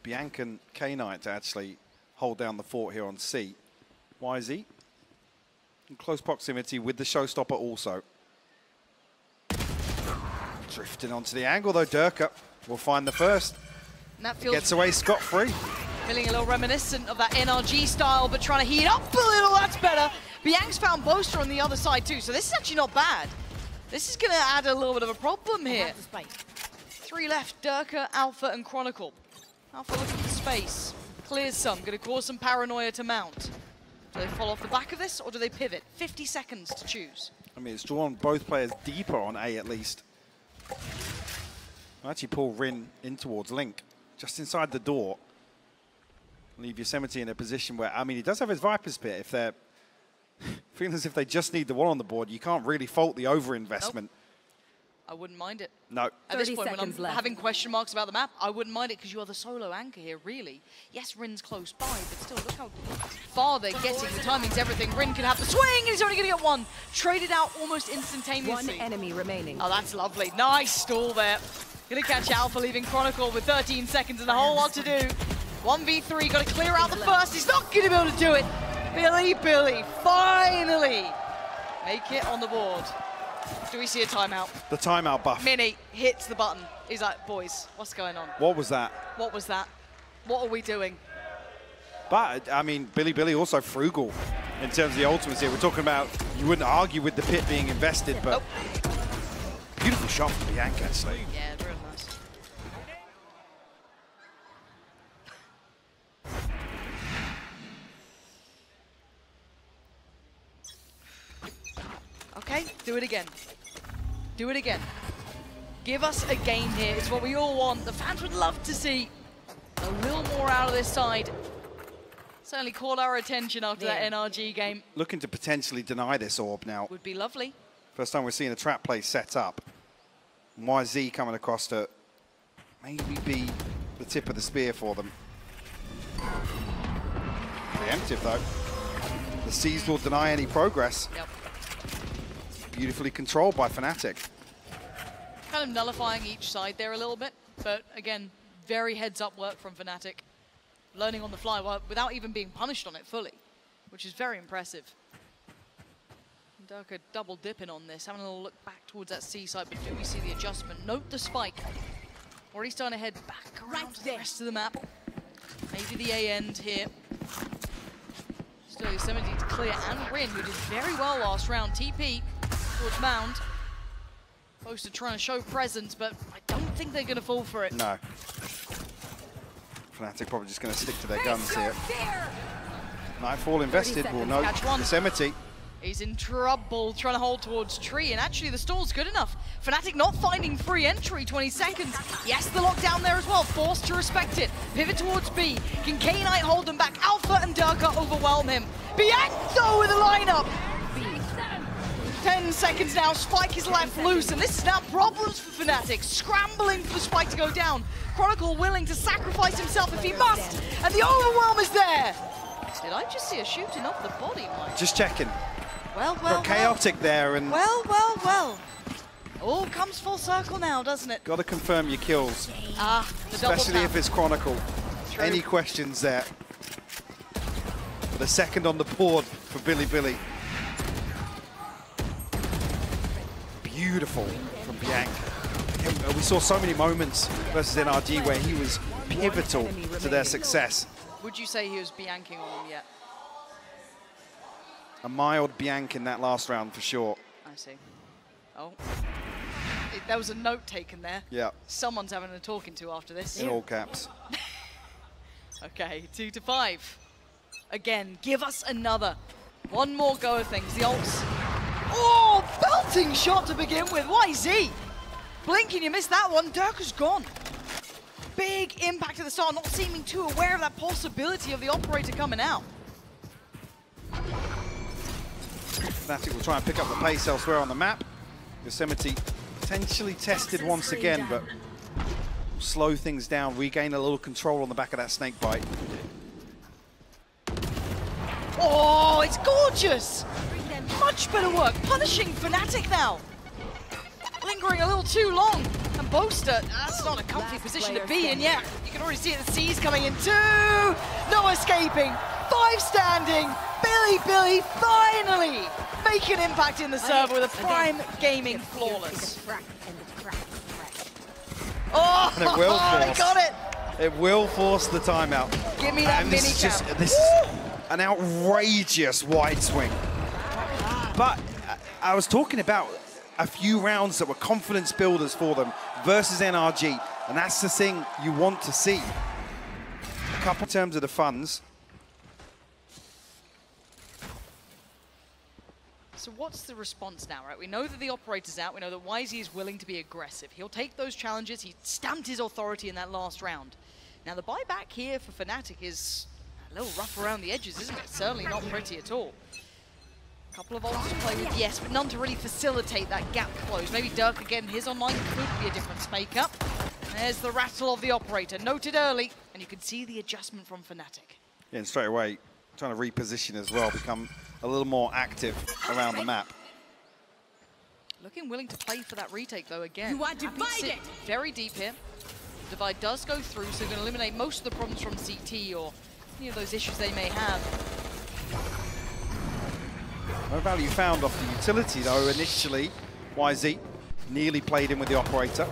Speaker 1: Bianca and K-Knight to actually hold down the fort here on C. whzy in close proximity with the showstopper also. Drifting onto the angle though, Derke will find the first.
Speaker 2: And that feels
Speaker 1: Gets away scot-free.
Speaker 2: Feeling a little reminiscent of that NRG style, but trying to heat up a little, that's better. Biank's found Boaster on the other side too, so this is actually not bad. This is going to add a little bit of a problem here.
Speaker 3: Have the spike.
Speaker 2: Three left, Derke, Alpha, and Chronicle. Alpha looking for space. Clears some, going to cause some paranoia to mount. Do they fall off the back of this, or do they pivot? 50 seconds to choose.
Speaker 1: I mean, it's drawn both players deeper on A at least. I'll actually pull Rin in towards Link, just inside the door. Leave Yosemite in a position where, I mean, he does have his Viper's Pit. If they're feeling as if they just need the one on the board, you can't really fault the over overinvestment.
Speaker 2: I wouldn't mind it.
Speaker 1: No.
Speaker 2: At this
Speaker 3: 30
Speaker 2: point, when I'm
Speaker 3: seconds left.
Speaker 2: having question marks about the map, I wouldn't mind it because you are the solo anchor here, really. Yes, Rin's close by, but still, look how far they're getting. The timing's everything. Rin could have the swing, and he's only going to get one. Traded out almost instantaneously.
Speaker 3: One enemy remaining.
Speaker 2: Oh, that's lovely. Nice stall there. Gonna catch Alpha leaving Chronicle with 13 seconds and a whole lot to do. 1v3, gotta clear out the first. He's not gonna be able to do it. Bilibili, finally make it on the board. Do we see a timeout?
Speaker 1: The timeout buff.
Speaker 2: Mini hits the button. He's like, boys, what's going on?
Speaker 1: What was that?
Speaker 2: What was that? What are we doing?
Speaker 1: But, I mean, Bilibili also frugal in terms of the ultimates here. We're talking about, you wouldn't argue with the pit being invested, but
Speaker 2: Nope.
Speaker 1: beautiful shot from Bianca, actually.
Speaker 2: Yeah, real nice. Okay, do it again. Do it again. Give us a game here. It's what we all want. The fans would love to see a little more out of this side. Certainly caught our attention after
Speaker 3: Yeah.
Speaker 2: that NRG game.
Speaker 1: Looking to potentially deny this orb now.
Speaker 2: Would be lovely.
Speaker 1: First time we're seeing a trap play set up. whzy coming across to maybe be the tip of the spear for them. Preemptive though. The Seas will deny any progress.
Speaker 2: Yep.
Speaker 1: Beautifully controlled by Fnatic.
Speaker 2: kind of nullifying each side there a little bit, but again, very heads-up work from Fnatic. Learning on the fly well, without even being punished on it fully, which is very impressive. Derke double dipping on this, having a little look back towards that C side, but do we see the adjustment? Note the spike. Already starting to head back around
Speaker 3: Right
Speaker 2: to the
Speaker 3: there.
Speaker 2: rest of the map. Maybe the A end here. Still Yosemite to clear, and Rin, who did very well last round. TP towards Mound. Close to trying to show presence, but I don't think they're going to fall for it.
Speaker 1: No. Fnatic probably just going to stick to their guns here. Nightfall invested know
Speaker 2: catch.
Speaker 1: Yosemite.
Speaker 2: He's in trouble trying to hold towards tree, and actually the stall's good enough. Fnatic not finding free entry, 20 seconds. Yes, the lockdown there as well, forced to respect it. Pivot towards B. Can K-Knight hold them back? Alpha and Derke overwhelm him. Bianco with a lineup. 10 seconds now, Spike is left loose, and this is now problems for Fnatic. Scrambling for Spike to go down. Chronicle willing to sacrifice himself if he must, and the overwhelm is there. Did I just see a shooting off the body, Mike?
Speaker 1: Just checking.
Speaker 2: Well, well,
Speaker 1: Got chaotic there and
Speaker 2: well. Well, well, well. All comes full circle now, doesn't it?
Speaker 1: got to confirm your kills,
Speaker 2: Ah, the
Speaker 1: especially if it's Chronicle.
Speaker 2: True.
Speaker 1: Any questions there? The second on the board for Bilibili. Beautiful from Bianca. Uh, we saw so many moments versus NRG where he was pivotal to their success.
Speaker 2: Would you say he was Bianking on him yet?
Speaker 1: A mild Bianca in that last round for sure.
Speaker 2: I see. Oh. It- there was a note taken there.
Speaker 1: Yeah,
Speaker 2: Someone's having a talking to after this.
Speaker 1: in all caps.
Speaker 2: Okay, two to five. Again, give us another. One more go of things. The ults. Oh, belting shot to begin with. whzy. Blinking, you missed that one. Dirk is gone. Big impact at the start, not seeming too aware of that possibility of the operator coming out.
Speaker 1: Fnatic will try and pick up the pace elsewhere on the map. Yosemite potentially tested once again, but slow things down, regain a little control on the back of that snake bite.
Speaker 2: Oh, it's gorgeous! Much better work, punishing Fnatic now. Lingering a little too long. And Boaster, that's not a comfy
Speaker 3: Last
Speaker 2: position to
Speaker 3: player
Speaker 2: be in
Speaker 3: standing.
Speaker 2: yet. You can already see the C's coming in too. No escaping. Five standing. Bilibili finally make an impact in the server with a prime gaming flawless. Oh,
Speaker 1: And it will
Speaker 2: they got it.
Speaker 1: It will force the timeout.
Speaker 2: Give me that
Speaker 1: and
Speaker 2: mini
Speaker 1: this is just this is an outrageous wide swing. But uh, I was talking about a few rounds that were confidence builders for them versus NRG, and that's the thing you want to see. A couple terms of the funds.
Speaker 2: So what's the response now, right? We know that the operator's out. We know that whzy is willing to be aggressive. He'll take those challenges. He stamped his authority in that last round. Now the buyback here for Fnatic is a little rough around the edges, isn't it? Certainly not pretty at all. Couple of ults to play with, yes, but none to really facilitate that gap close. Maybe Dirk again, his online could be a difference make-up. There's the rattle of the operator, noted early, and you can see the adjustment from Fnatic.
Speaker 1: Yeah, and straight away trying to reposition as well, become a little more active around the map.
Speaker 2: Looking willing to play for that retake though again.
Speaker 3: You are
Speaker 2: Happy to sit
Speaker 3: divided.
Speaker 2: Very deep here. The Divide does go through, so going to eliminate most of the problems from CT or any of those issues they may have.
Speaker 1: No value found off the utility though initially. whzy nearly played in with the operator.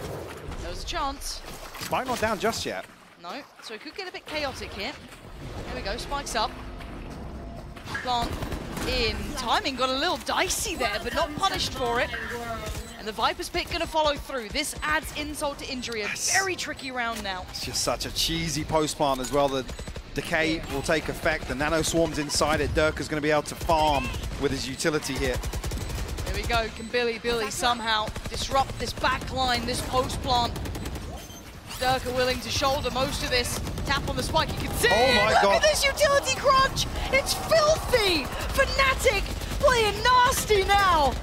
Speaker 2: There was a chance.
Speaker 1: Spike not down just yet.
Speaker 2: No, so it could get a bit chaotic here. There we go, spikes up. Plant in. Timing got a little dicey there, but not punished for it. And the Viper's pick going to follow through. This adds insult to injury. A
Speaker 1: Yes.
Speaker 2: very tricky round now.
Speaker 1: It's just such a cheesy post plant as well. The decay will take effect. The nano swarms inside it. Dirk is going to be able to farm with his utility here.
Speaker 2: Here we go. Can Billy Billy somehow disrupt this back line, this post plant? Dirk are willing to shoulder most of this. Tap on the spike, you can see.
Speaker 1: Oh my
Speaker 2: Look
Speaker 1: God.
Speaker 2: at this utility crunch. It's filthy. Fnatic playing nasty now.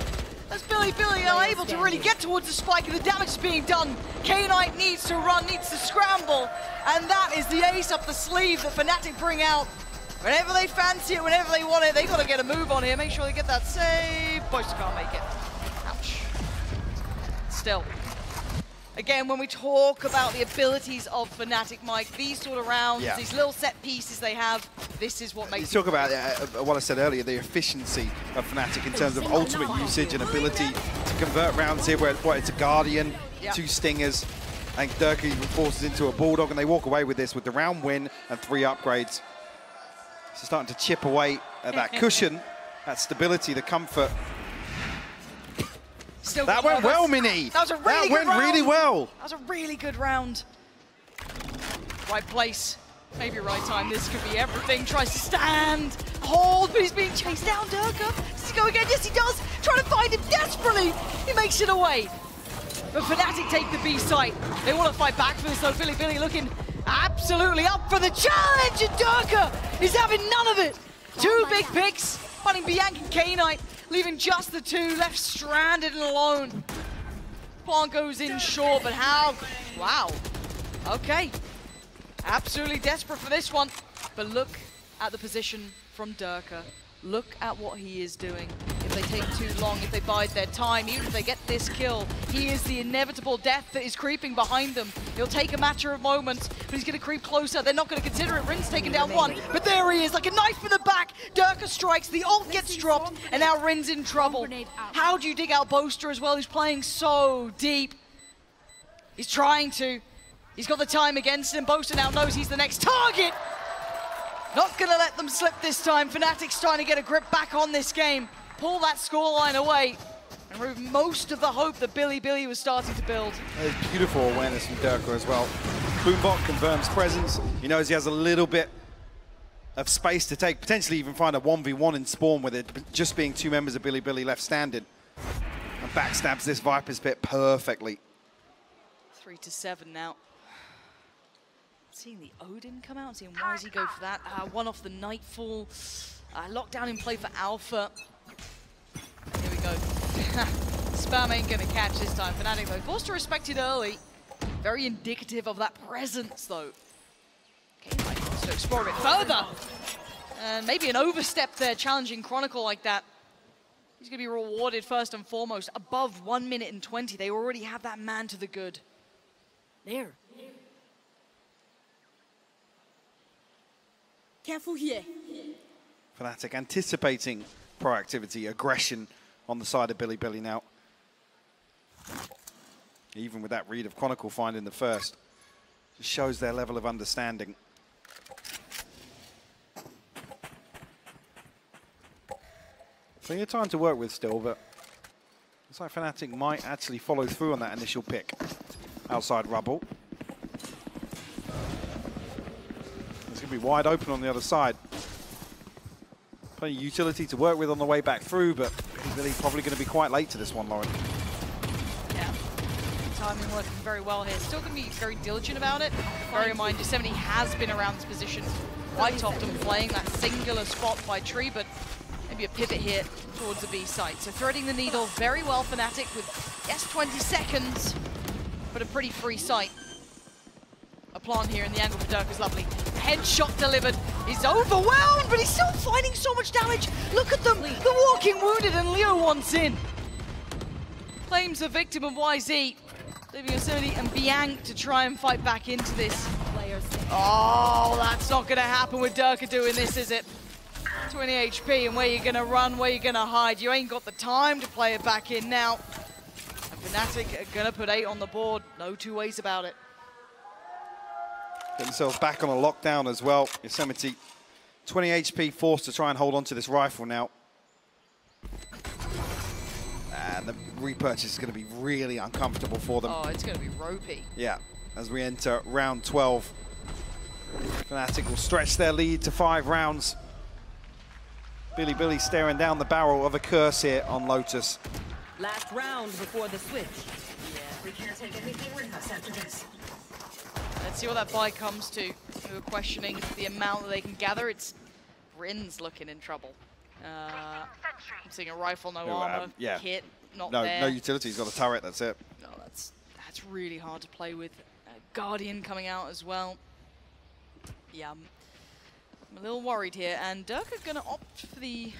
Speaker 2: As Bilibili are able to really get towards the spike and the damage is being done. K-Knight needs to run, needs to scramble. And that is the ace up the sleeve that Fnatic bring out. Whenever they fancy it, whenever they want it, they got to get a move on here. Make sure they get that save. Boast can't make it. Ouch. Still. Again, when we talk about the abilities of Fnatic, Mike, these sort of rounds,
Speaker 1: Yeah.
Speaker 2: these little set pieces they have, this is what makes...
Speaker 1: You
Speaker 2: makes
Speaker 1: talk about uh, what I said earlier, the efficiency of Fnatic in terms of ultimate usage and ability to convert rounds here where where it's a Guardian,
Speaker 2: Yeah.
Speaker 1: two Stingers, and Dirk even forces into a Bulldog, and they walk away with this with the round win and three upgrades. So starting to chip away at that cushion, that stability, the comfort.
Speaker 2: Still
Speaker 1: That went well, Mini.
Speaker 2: That was a really
Speaker 1: That
Speaker 2: good
Speaker 1: went
Speaker 2: round.
Speaker 1: really well.
Speaker 2: That was a really good round. Right place, maybe right time. This could be everything. Tries to stand, hold, but he's being chased down. Derke. Does he go again? Yes, he does. Trying to find him desperately. He makes it away. But Fnatic take the B site. They want to fight back for this though. Bilibili looking absolutely up for the challenge. And Derke is having none of it. Two oh big picks, finding Bianca and K-Knight, leaving just the two left stranded and alone. Plant goes in short, but how? Wow. Okay. Absolutely desperate for this one. But look at the position from Derke. Look at what he is doing. If they take too long, if they bide their time, even if they get this kill, he is the inevitable death that is creeping behind them. He'll take a matter of moments, but he's going to creep closer. They're not going to consider it. Rin's taken down one, but there he is, like a knife in the back. Derke strikes, the ult gets dropped, and now Rin's in trouble. How do you dig out Boaster as well, who's playing so deep? He's trying to. He's got the time against him. Boaster now knows he's the next target. Not going to let them slip this time. Fnatic's trying to get a grip back on this game. Pull that scoreline away and remove most of the hope that Bilibili was starting to build.
Speaker 1: There's beautiful awareness from Derke as well. Boombot confirms presence. He knows he has a little bit of space to take, potentially even find a 1v1 in spawn with it, just being two members of Bilibili left standing. And backstabs this Viper's pit perfectly.
Speaker 2: Three to seven now. Seeing the Odin come out, seeing why does he go for that. Uh, one off the Nightfall. Uh, lockdown in play for Alpha. Here we go. Spam ain't gonna catch this time. Fnatic though, forced to respect it early. Very indicative of that presence though. Okay, wants to explore a bit further. And maybe an overstep there, challenging Chronicle like that. He's going to be rewarded first and foremost. Above 1 minute and 20, they already have that man to the good.
Speaker 3: There. Careful here.
Speaker 1: Fnatic anticipating proactivity, aggression on the side of Bilibili now. Even with that read of Chronicle finding the first. Just shows their level of understanding. Plenty of time to work with still, but looks like Fnatic might actually follow through on that initial pick outside Rubble. Be wide open on the other side. Plenty of utility to work with on the way back through, but Billy probably going to be quite late to this one, Lauren.
Speaker 2: Yeah. Timing working very well here. Still going to be very diligent about it. Bear in mind, Yosemite has been around this position quite often, playing that singular spot by Tree, but maybe a pivot here towards the B site. So threading the needle very well, Fnatic, with, yes, 20 seconds, but a pretty free site. A plant here, and the angle for Dirk is lovely. Headshot delivered. He's overwhelmed, but he's still finding so much damage. Look at them, the walking wounded, and Leo wants in. Claims the victim of whzy, leaving Yosemite and Biank to try and fight back into this. Oh, that's not going to happen with Derke doing this, is it? 20 HP, and where you're going to run, where you're going to hide. You ain't got the time to play it back in now. And Fnatic are going to put eight on the board. No two ways about it.
Speaker 1: Get themselves back on a lockdown as well. Yosemite, 20 HP, forced to try and hold on to this rifle now. And the repurchase is going to be really uncomfortable for them.
Speaker 2: Oh, it's going to be ropey.
Speaker 1: Yeah, as we enter round 12. Fnatic will stretch their lead to five rounds. Bilibili staring down the barrel of a curse here on Lotus.
Speaker 3: Last round before the switch. Yeah.
Speaker 4: We can't take anything with us after this.
Speaker 2: Let's see what that buy comes to. We were questioning the amount that they can gather. It's Bryn's looking in trouble. Uh, I'm seeing a rifle, no
Speaker 1: Oh,
Speaker 2: armor,
Speaker 1: um, yeah.
Speaker 2: kit, not
Speaker 1: No,
Speaker 2: there.
Speaker 1: no utility. He's got a turret. That's it.
Speaker 2: No, that's that's really hard to play with. Uh, Guardian coming out as well. Yeah, I'm, I'm a little worried here. And Dirk is going to opt for the,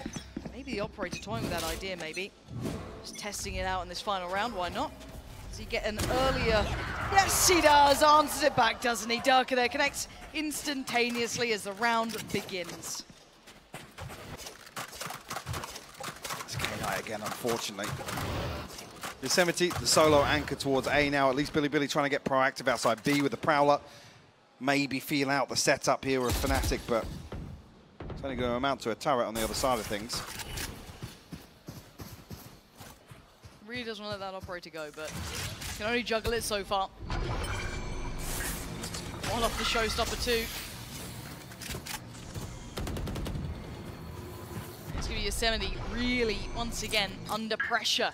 Speaker 2: maybe the operator toying with that idea, maybe. Just testing it out in this final round, why not? Does he get an earlier? Yes, he does. Answers it back, doesn't he? Derke there connects instantaneously as the round begins.
Speaker 1: It's KI again, unfortunately. Yosemite, the solo anchor towards A now. At least Bilibili trying to get proactive outside B with the Prowler. Maybe feel out the setup here with Fnatic, but it's only going to amount to a turret on the other side of things.
Speaker 2: Really doesn't want to let that operator go, but can only juggle it so far. One off the showstopper too. It's going to be Yosemite really, once again, under pressure.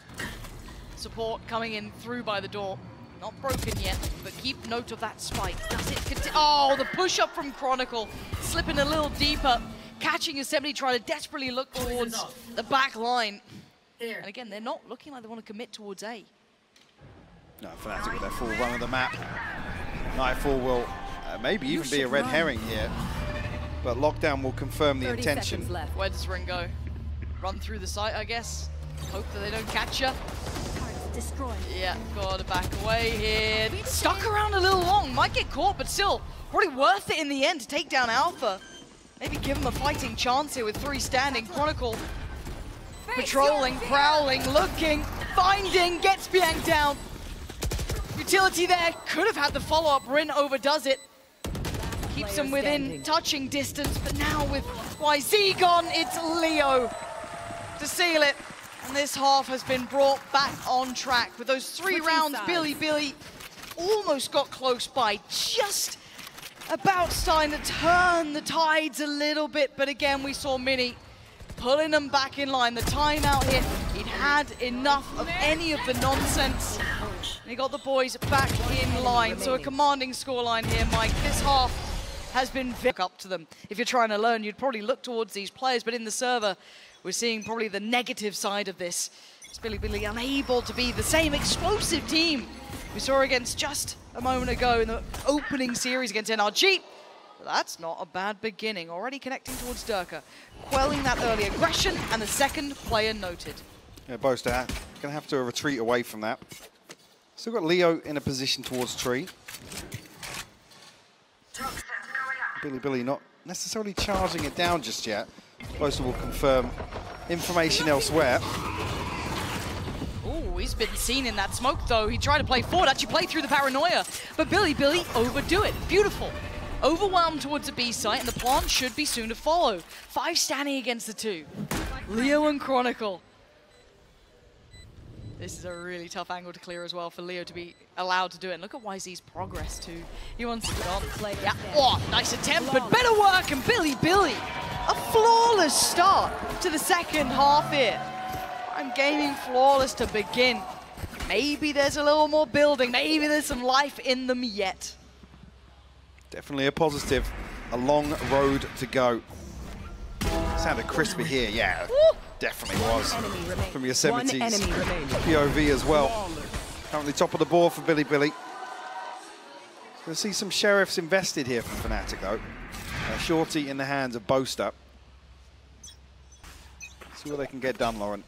Speaker 2: Support coming in through by the door. Not broken yet, but keep note of that spike. Does it Oh, the push up from Chronicle. Slipping a little deeper. Catching Yosemite trying to desperately look towards the back line.
Speaker 4: Here.
Speaker 2: And again, they're not looking like they want to commit towards A.
Speaker 1: No, Fnatic with their full run of the map. Nightfall will uh, maybe even be a red herring here. But lockdown will confirm the intention.
Speaker 3: left.
Speaker 2: Where does Ring go? Run through the site, I guess. Hope that they don't catch you.
Speaker 3: Destroyed.
Speaker 2: Yeah, gotta back away here. Stuck around a little long. Might get caught, but still, probably worth it in the end to take down Alpha. Maybe give him a fighting chance here with three standing. Chronicle patrolling, prowling, looking, finding, gets Biank down. Utility there. Could have had the follow-up. Rin overdoes it. Keeps him within
Speaker 3: standing.
Speaker 2: touching distance, but now with whzy gone, it's Leo to seal it. And this half has been brought back on track. With those three
Speaker 3: Switching
Speaker 2: rounds,
Speaker 3: sides.
Speaker 2: Bilibili almost got close by. Just about starting to turn the tides a little bit. But again, we saw Mini pulling them back in line. The timeout here, he'd had enough of any of the nonsense. And he got the boys back in line. So a commanding scoreline here, Mike. This half has been very up to them. If you're trying to learn, you'd probably look towards these players, but in the server, we're seeing probably the negative side of this. It's Bilibili unable to be the same explosive team we saw against just a moment ago in the opening series against NRG. But that's not a bad beginning. Already connecting towards Derke, quelling that early aggression, and the second player noted.
Speaker 1: Yeah, Boaster going to have to retreat away from that. Still got Leo in a position towards tree. Bilibili not necessarily charging it down just yet. Boaster will confirm information elsewhere.
Speaker 2: Ooh, he's been seen in that smoke though. He tried to play forward, actually play through the paranoia. But Bilibili overdo it. Beautiful. Overwhelmed towards the B site, and the plant should be soon to follow. Five standing against the two. Leo and Chronicle. This is a really tough angle to clear as well for Leo to be allowed to do it. And look at whzy's progress too. He wants to get on. Yeah. Oh, nice attempt, but better work. And Bilibili, a flawless start to the second half here. I'm gaming flawless to begin. Maybe there's a little more building. Maybe there's some life in them yet.
Speaker 1: Definitely a positive. A long road to go. Sounded crispy here, yeah.
Speaker 2: Woo!
Speaker 1: Definitely was. From Yosemite's
Speaker 3: One enemy remains.
Speaker 1: POV as well. Currently top of the board for Bilibili. Going to see some sheriffs invested here from Fnatic though. Uh, Shorty in the hands of Boaster. See what they can get done, Lauren.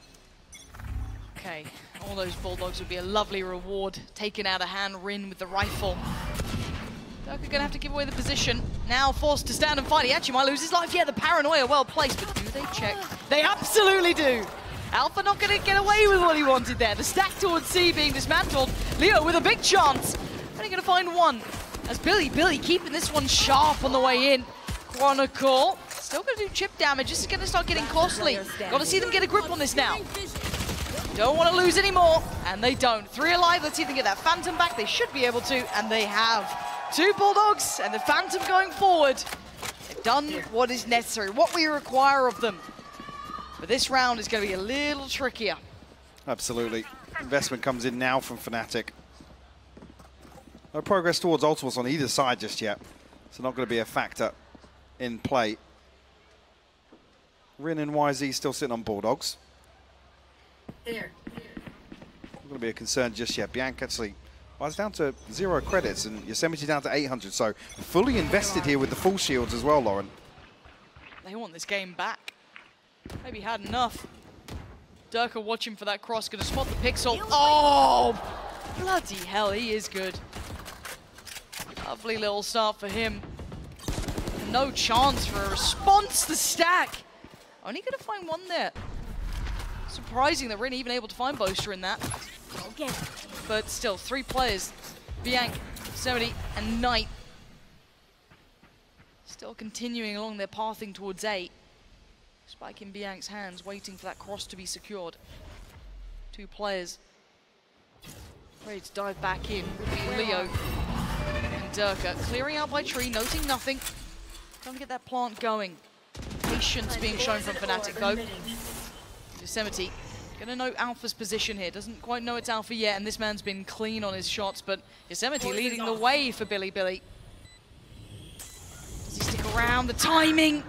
Speaker 2: Okay, all those Bulldogs would be a lovely reward. Taken out of hand, Rin with the rifle. Derke gonna have to give away the position. Now forced to stand and fight. He actually might lose his life. Yeah, the paranoia well placed, but do they check? They absolutely do. Alpha not gonna get away with what he wanted there. The stack towards C being dismantled. Leo with a big chance. Only gonna find one. As Billy, Billy keeping this one sharp on the way in. Chronicle, still gonna do chip damage. This is gonna start getting costly. Gotta see them get a grip on this now. Don't want to lose anymore, and they don't. Three alive, let's see if they get that Phantom back. They should be able to, and they have. Two Bulldogs and the Phantom going forward. They've done what is necessary, what we require of them. But this round is going to be a little trickier.
Speaker 1: Absolutely. Investment comes in now from Fnatic. No progress towards ultimates on either side just yet. So not going to be a factor in play. Rin and whzy still sitting on Bulldogs.
Speaker 4: There.
Speaker 1: Not going to be a concern just yet. Bianca actually well, it's down to zero credits and Yosemite down to 800. So fully invested here with the full shields as well, Lauren.
Speaker 2: They want this game back. Maybe had enough. Derke watching for that cross, gonna spot the pixel. Oh, bloody hell, he is good. Lovely little start for him. No chance for a response to stack. Only gonna find one there. Surprising that we're even able to find Boaster in that.
Speaker 3: Okay.
Speaker 2: But still, three players. Biank, 70, and Knight. Still continuing along their pathing towards eight. Spike in Biank's hands, waiting for that cross to be secured. Two players. Ready to dive back in. Leo and Derke. Clearing out by tree, noting nothing. Trying to get that plant going. Patience being shown from Fnatic though. Yosemite Gonna know Alpha's position here. Doesn't quite know it's Alpha yet, and this man's been clean on his shots, but Yosemite leading the way for Bilibili. Does he stick around? The timing!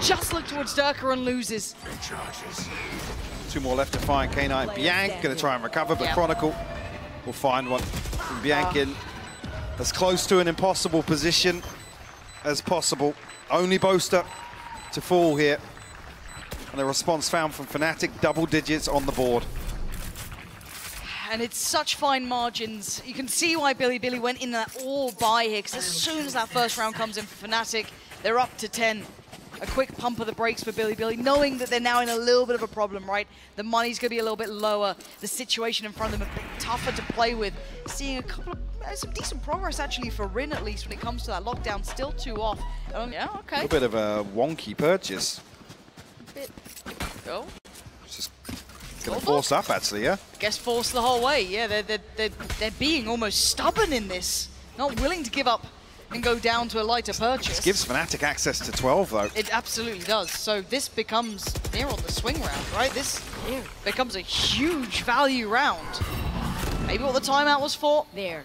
Speaker 2: Just look towards Derke and loses.
Speaker 1: Two more left to find. K9 Biank going to try and recover, but
Speaker 2: Yeah.
Speaker 1: Chronicle will find one. And Biank in as close to an impossible position as possible. Only Boaster to fall here. And the response found from Fnatic, double digits on the board.
Speaker 2: And it's such fine margins. You can see why Bilibili went in that all buy here, because as soon as that first round comes in for Fnatic, they're up to 10. A quick pump of the brakes for Bilibili, knowing that they're now in a little bit of a problem, right? The money's going to be a little bit lower. The situation in front of them a bit tougher to play with. Seeing a couple of, uh, some decent progress actually for Rin at least when it comes to that lockdown. Still two off. Um, yeah,
Speaker 1: A
Speaker 2: okay.
Speaker 1: little bit of a wonky purchase.
Speaker 2: Bit. Go.
Speaker 1: It's just going to force up, actually, yeah?
Speaker 2: guess force the whole way. Yeah, they're, they're, they're, they're being almost stubborn in this. Not willing to give up and go down to a lighter purchase.
Speaker 1: Gives Fnatic access to 12, though.
Speaker 2: It absolutely does. So this becomes near on the swing round, right? This becomes a huge value round. Maybe what the timeout was for.
Speaker 3: There.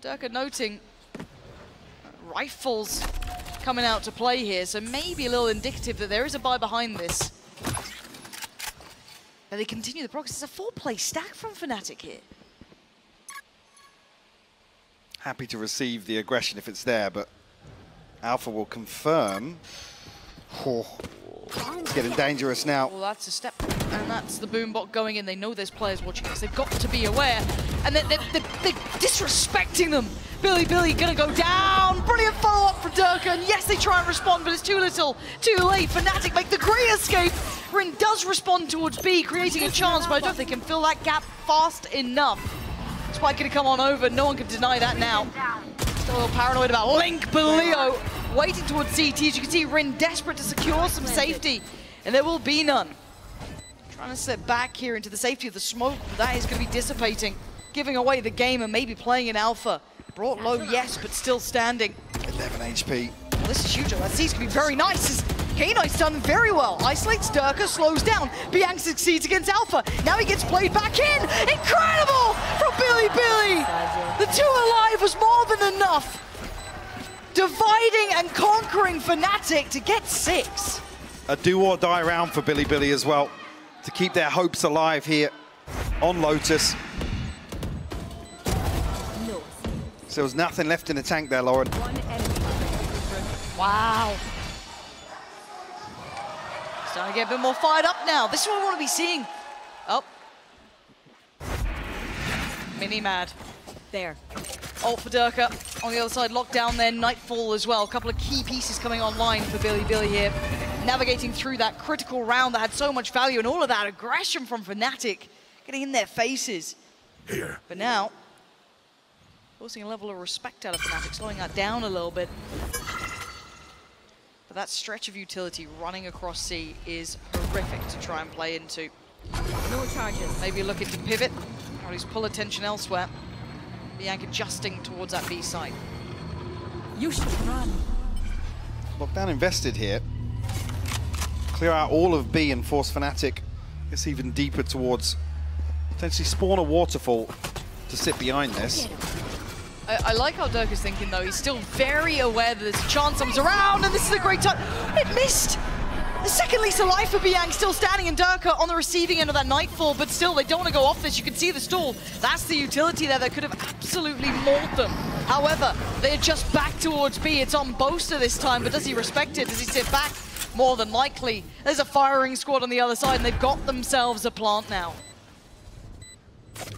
Speaker 2: Derke noting rifles coming out to play here, so maybe a little indicative that there is a buy behind this. And they continue the progress. It's a four-play stack from Fnatic here.
Speaker 1: Happy to receive the aggression if it's there, but Alpha will confirm. Oh, it's getting dangerous now.
Speaker 2: Well, that's a step, and that's the boombot going in. They know there's players watching us. They've got to be aware, and they're, they're, they're, disrespecting them. Bilibili gonna go down. Brilliant follow-up for Derke, and yes, they try and respond, but it's too little, too late. Fnatic make the great escape. Rin does respond towards B, creating a chance, but I don't think they can fill that gap fast enough. Spike gonna come on over. No one can deny that now. Still a little paranoid about Link, but Leo waiting towards CT. As you can see, Rin desperate to secure some safety, and there will be none. Trying to step back here into the safety of the smoke, but that is going to be dissipating, giving away the game and maybe playing in alpha. Brought low, yes, but still standing.
Speaker 1: 11 HP.
Speaker 2: Well, this is huge. Oh, that C's going to be very nice. As K-Knight's done very well. Isolates Derke, slows down. Biank succeeds against Alpha. Now he gets played back in. Incredible from Bilibili. The two alive was more than enough. Dividing and conquering Fnatic to get six.
Speaker 1: A do or die round for Bilibili as well to keep their hopes alive here on Lotus.
Speaker 3: No.
Speaker 1: So there was nothing left in the tank there, Lauren.
Speaker 3: One enemy.
Speaker 2: Wow. Starting to get a bit more fired up now. This is what we want to be seeing. Oh. Mini mad.
Speaker 3: There.
Speaker 2: Ult for Derke. On the other side, lockdown there, Nightfall as well. A couple of key pieces coming online for Bilibili here. Navigating through that critical round that had so much value and all of that aggression from Fnatic. Getting in their faces.
Speaker 5: Here.
Speaker 2: But now, forcing a level of respect out of Fnatic, slowing that down a little bit. But that stretch of utility running across C is horrific to try and play into.
Speaker 3: No charges.
Speaker 2: Maybe looking to pivot, or at least pull attention elsewhere. Biank adjusting towards that B side.
Speaker 3: You should run.
Speaker 1: Lockdown invested here. Clear out all of B and force Fnatic, It's even deeper towards potentially spawn a waterfall to sit behind this.
Speaker 2: I, I like how Derke is thinking though. He's still very aware that there's a chance someone's around, and this is a great time. It missed. The second lease of life for Biank still standing, and Derke on the receiving end of that nightfall, but still they don't want to go off this. You can see the stall. That's the utility there that could have absolutely mauled them. However, they're just back towards B. It's on Boaster this time, but does he respect it? Does he sit back? More than likely. There's a firing squad on the other side, and they've got themselves a plant now.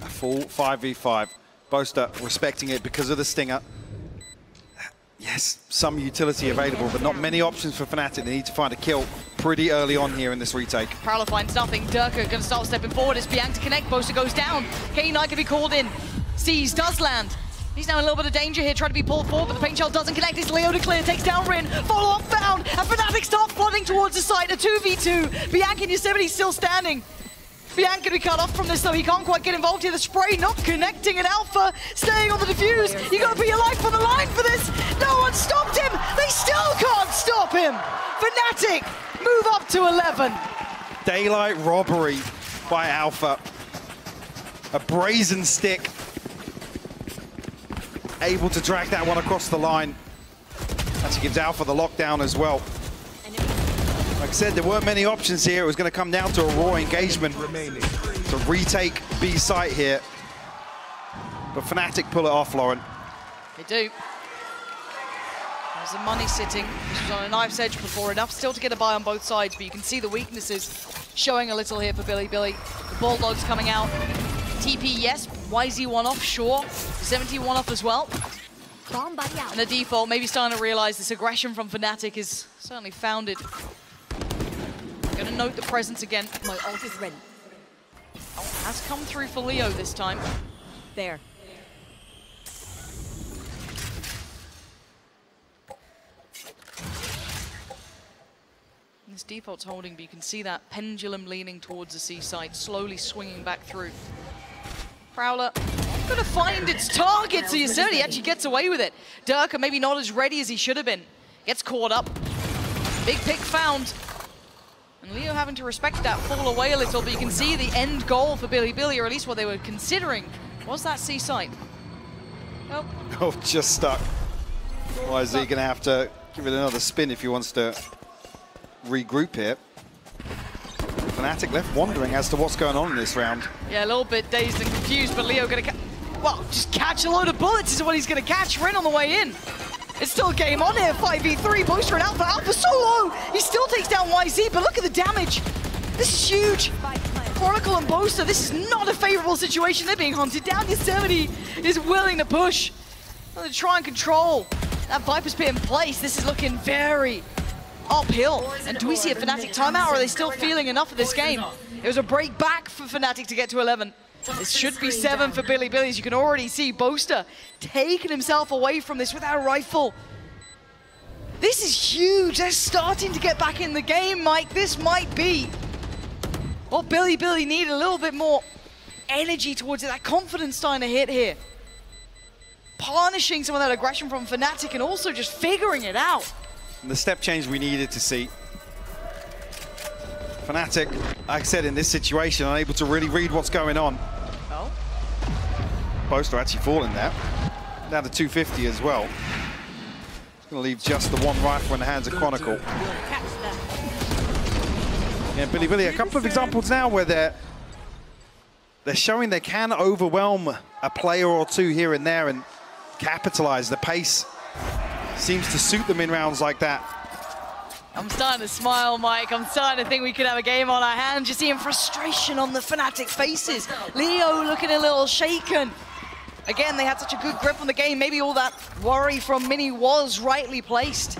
Speaker 1: A full 5v5. Boaster respecting it because of the stinger. Yes, some utility available, but not many options for Fnatic. They need to find a kill pretty early on here in this retake.
Speaker 2: Prowler finds nothing. Derke going to start stepping forward as Biank to connect. Boaster goes down. K9 can be called in. Sees does land. He's now in a little bit of danger here, trying to be pulled forward, but the paint shell doesn't connect. It's Leo to clear, takes down Rin. Follow up found, and Fnatic start flooding towards the site. A 2v2. Biank and Yosemite still standing. Biank to be cut off from this though. He can't quite get involved here. The spray not connecting, and Alpha staying on the defuse. You got to put your life on the line for this. No one stopped him. They still can't stop him. Fnatic move up to 11.
Speaker 1: Daylight robbery by Alpha. A brazen stick. Able to drag that one across the line. Actually gives Alpha the lockdown as well. Like I said, there weren't many options here. It was going to come down to a raw engagement
Speaker 5: Remaining.
Speaker 1: to retake B site here. But Fnatic pull it off, Lauren.
Speaker 2: They do. There's the money sitting. This was on a knife's edge before enough still to get a buy on both sides, but you can see the weaknesses showing a little here for Bilibili. The Bulldogs coming out. TP, yes. whzy one off, sure. 71 off as well.
Speaker 3: Bomb.
Speaker 2: And the default, maybe starting to realize this aggression from Fnatic is certainly founded. Gonna note the presence again.
Speaker 3: My ult is ready.
Speaker 2: Oh, has come through for Leo this time.
Speaker 3: There.
Speaker 2: This default's holding, but you can see that pendulum leaning towards the seaside, slowly swinging back through. Prowler gonna find its target, so Yosemite actually gets away with it. Derke maybe not as ready as he should have been. Gets caught up. Big pick found. And Leo having to respect that fall away a little, but you can see the end goal for Bilibili, or at least what they were considering, was that C site. Oh,
Speaker 1: Oh, just stuck. Why is he going to have to give it another spin if he wants to regroup here? Fnatic left wondering as to what's going on in this round.
Speaker 2: yeah, a little bit dazed and confused, but Leo gonna, well, just catch a load of bullets is what he's gonna catch. Rin on the way in. It's still game on here, 5v3, Boaster and Alpha. Alpha solo! He still takes down whzy, but look at the damage. This is huge. Chronicle and Boaster, this is not a favorable situation. They're being hunted down. Yosemite is willing to push. To try and control that Viper's pit in place. This is looking very uphill. And do we see a Fnatic timeout, or are they still feeling enough of this game? It was a break back for Fnatic to get to 11. This should be seven for Billy Billies. You can already see Boaster taking himself away from this without a rifle. This is huge. They're starting to get back in the game, Mike. This might be what Bilibili need a little bit more energy towards it. That confidence starting to hit here. Punishing some of that aggression from Fnatic and also just figuring it out.
Speaker 1: And the step change we needed to see. Fnatic, like I said, in this situation, unable to really read what's going on. Boaster actually falling there. Now the 250 as well. It's going to leave just the one rifle in the hands of Chronicle. Yeah, Bilibili, a couple of examples now where they're they're showing they can overwhelm a player or two here and there and capitalize. The pace seems to suit them in rounds like that.
Speaker 2: I'm starting to smile, Mike. I'm starting to think we could have a game on our hands. You're seeing frustration on the Fnatic faces. Leo looking a little shaken. Again, they had such a good grip on the game. Maybe all that worry from Mini was rightly placed.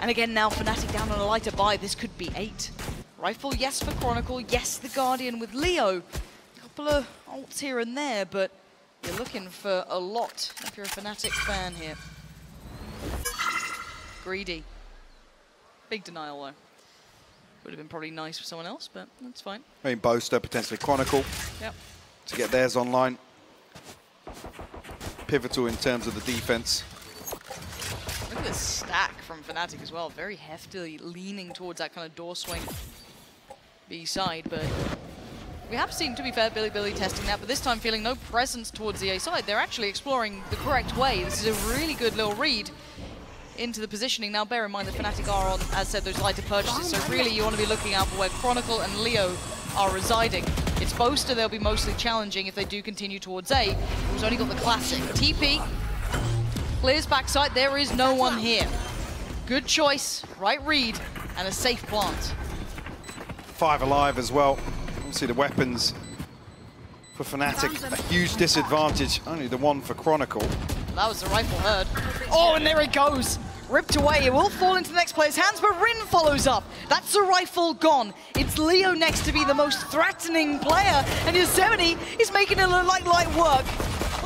Speaker 2: And again, now Fnatic down on a lighter buy. This could be eight. Rifle, yes for Chronicle. Yes, the Guardian with Leo. Couple of ults here and there, but you're looking for a lot if you're a Fnatic fan here. Greedy. Big denial though. Would have been probably nice for someone else, but that's fine.
Speaker 1: I mean, Boaster, potentially Chronicle
Speaker 2: Yep.
Speaker 1: to get theirs online. Pivotal in terms of the defense.
Speaker 2: Look at this stack from Fnatic as well. Very heftily leaning towards that kind of door swing B side, but we have seen, to be fair, Bilibili testing that, but this time feeling no presence towards the A side. They're actually exploring the correct way. This is a really good little read into the positioning. Now, bear in mind that Fnatic are on, as said, those lighter purchases, so really you want to be looking out for where Chronicle and Leo are residing. It's Boaster they'll be mostly challenging if they do continue towards A, who's only got the classic. TP clears backside, there is no one here. Good choice, right read, and a safe plant.
Speaker 1: Five alive as well. See the weapons for Fnatic, a huge disadvantage. Only the one for Chronicle.
Speaker 2: That was the rifle heard. Oh, and there it goes. Ripped away. It will fall into the next player's hands, but Rin follows up. That's the rifle gone. It's Leo next to be the most threatening player, and Yosemite is making it look like light work.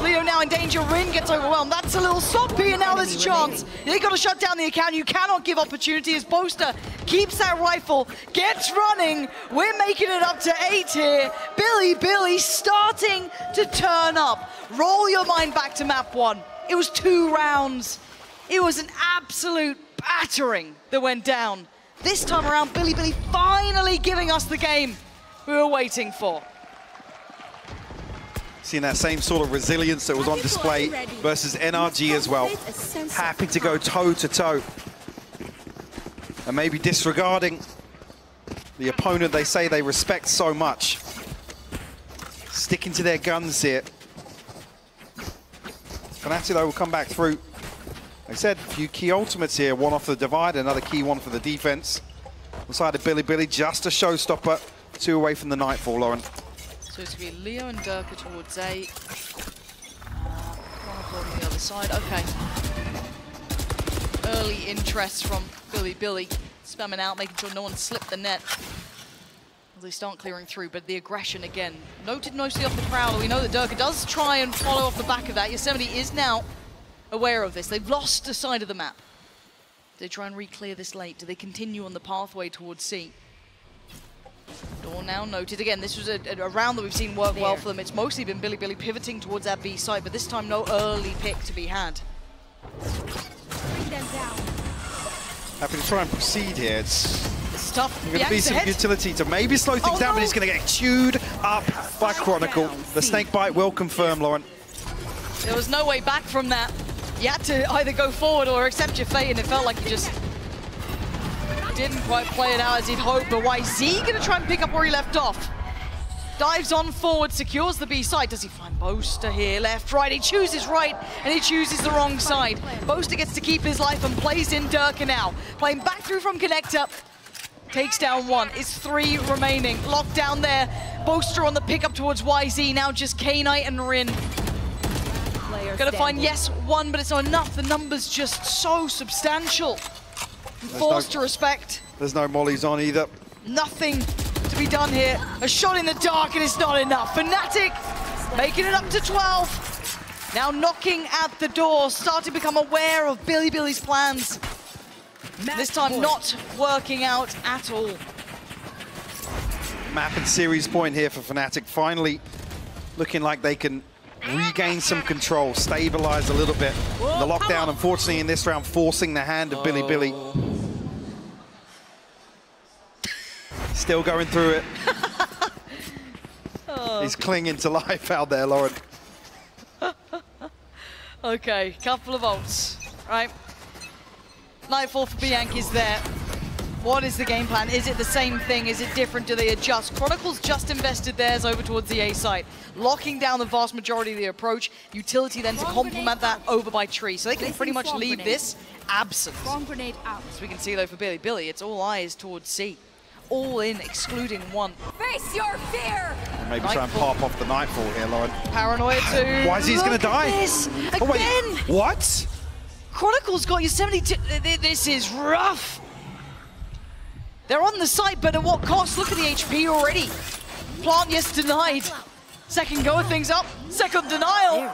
Speaker 2: Leo now in danger. Rin gets overwhelmed. That's a little soppy, and now there's a chance. They got to shut down the account. You cannot give opportunity as Boaster keeps that rifle, gets running. We're making it up to eight here. Bilibili starting to turn up. Roll your mind back to map one. It was two rounds. It was an absolute battering that went down. This time around, Bilibili finally giving us the game we were waiting for.
Speaker 1: Seeing that same sort of resilience that was on display versus NRG as well. Happy to go toe to toe. And maybe disregarding the opponent they say they respect so much. Sticking to their guns here. Fnatic though will come back through. I said, a few key ultimates here. One off the divide, another key one for the defense. On the side of Bilibili, just a showstopper. Two away from the Nightfall, Lauren.
Speaker 2: So it's going to be Leo and Derke towards A. Uh, Chronicle on the other side. Okay. Early interest from Bilibili. Spamming out, making sure no one slipped the net. They start clearing through, but the aggression again. Noted mostly off the Prowler. We know that Derke does try and follow off the back of that. Yosemite is now aware of this. They've lost a side of the map. Do they try and re-clear this late? Do they continue on the pathway towards C? Door now noted. Again, this was a, a round that we've seen work well for them. It's mostly been Bilibili pivoting towards that B side, but this time no early pick to be had.
Speaker 3: Bring them down.
Speaker 1: Happy to try and proceed here. It's
Speaker 2: It's tough.
Speaker 1: There's going to be some
Speaker 2: ahead.
Speaker 1: utility to maybe slow things
Speaker 2: Oh,
Speaker 1: down, but he's going to get chewed up by Chronicle. The snake bite will confirm, Lauren.
Speaker 2: There was no way back from that. You had to either go forward or accept your fate, and it felt like you just didn't quite play it out as he'd hoped. But whzy gonna try and pick up where he left off. Dives on forward, secures the B side. Does he find Boaster here? Left, right. He chooses right, and he chooses the wrong side. Boaster gets to keep his life and plays in Derke now. Playing back through from Connector. Takes down one. It's three remaining. Locked down there. Boaster on the pickup towards whzy. Now just K-Knight and Rin.
Speaker 3: Player
Speaker 2: Gonna find, yes, one, but it's not enough. The number's just so substantial. Forced to respect.
Speaker 1: There's no mollies on either.
Speaker 2: Nothing to be done here. A shot in the dark and it's not enough. Fnatic making it up to 12. Now knocking at the door, starting to become aware of Bilibili's plans. This time not working out at all.
Speaker 1: Map and series point here for Fnatic. Finally looking like they can regain some control, stabilize a little bit. Oh, the lockdown, unfortunately, in this round, forcing the hand of Bilibili. Oh. Still going through it. Oh. He's clinging to life out there, Lauren.
Speaker 2: Okay, couple of ults, right? Nightfall for Biank's there. What is the game plan? Is it the same thing? Is it different? Do they adjust? Chronicles just invested theirs over towards the A site, locking down the vast majority of the approach. Utility then to complement that over by Tree. So they can pretty much leave this absent.
Speaker 3: Bomb grenade out.
Speaker 2: As we can see though for Bilibili, it's all eyes towards C. All in, excluding one.
Speaker 3: Face your fear!
Speaker 1: Maybe try and pop off the Nightfall here, Lauren.
Speaker 2: Paranoia too.
Speaker 1: Why is he gonna die?
Speaker 2: This again.
Speaker 1: Oh, wait, what?
Speaker 2: Chronicles got you 72. This is rough. They're on the site, but at what cost? Look at the HP already. Plant, yes, denied. Second go, of things up. Second denial.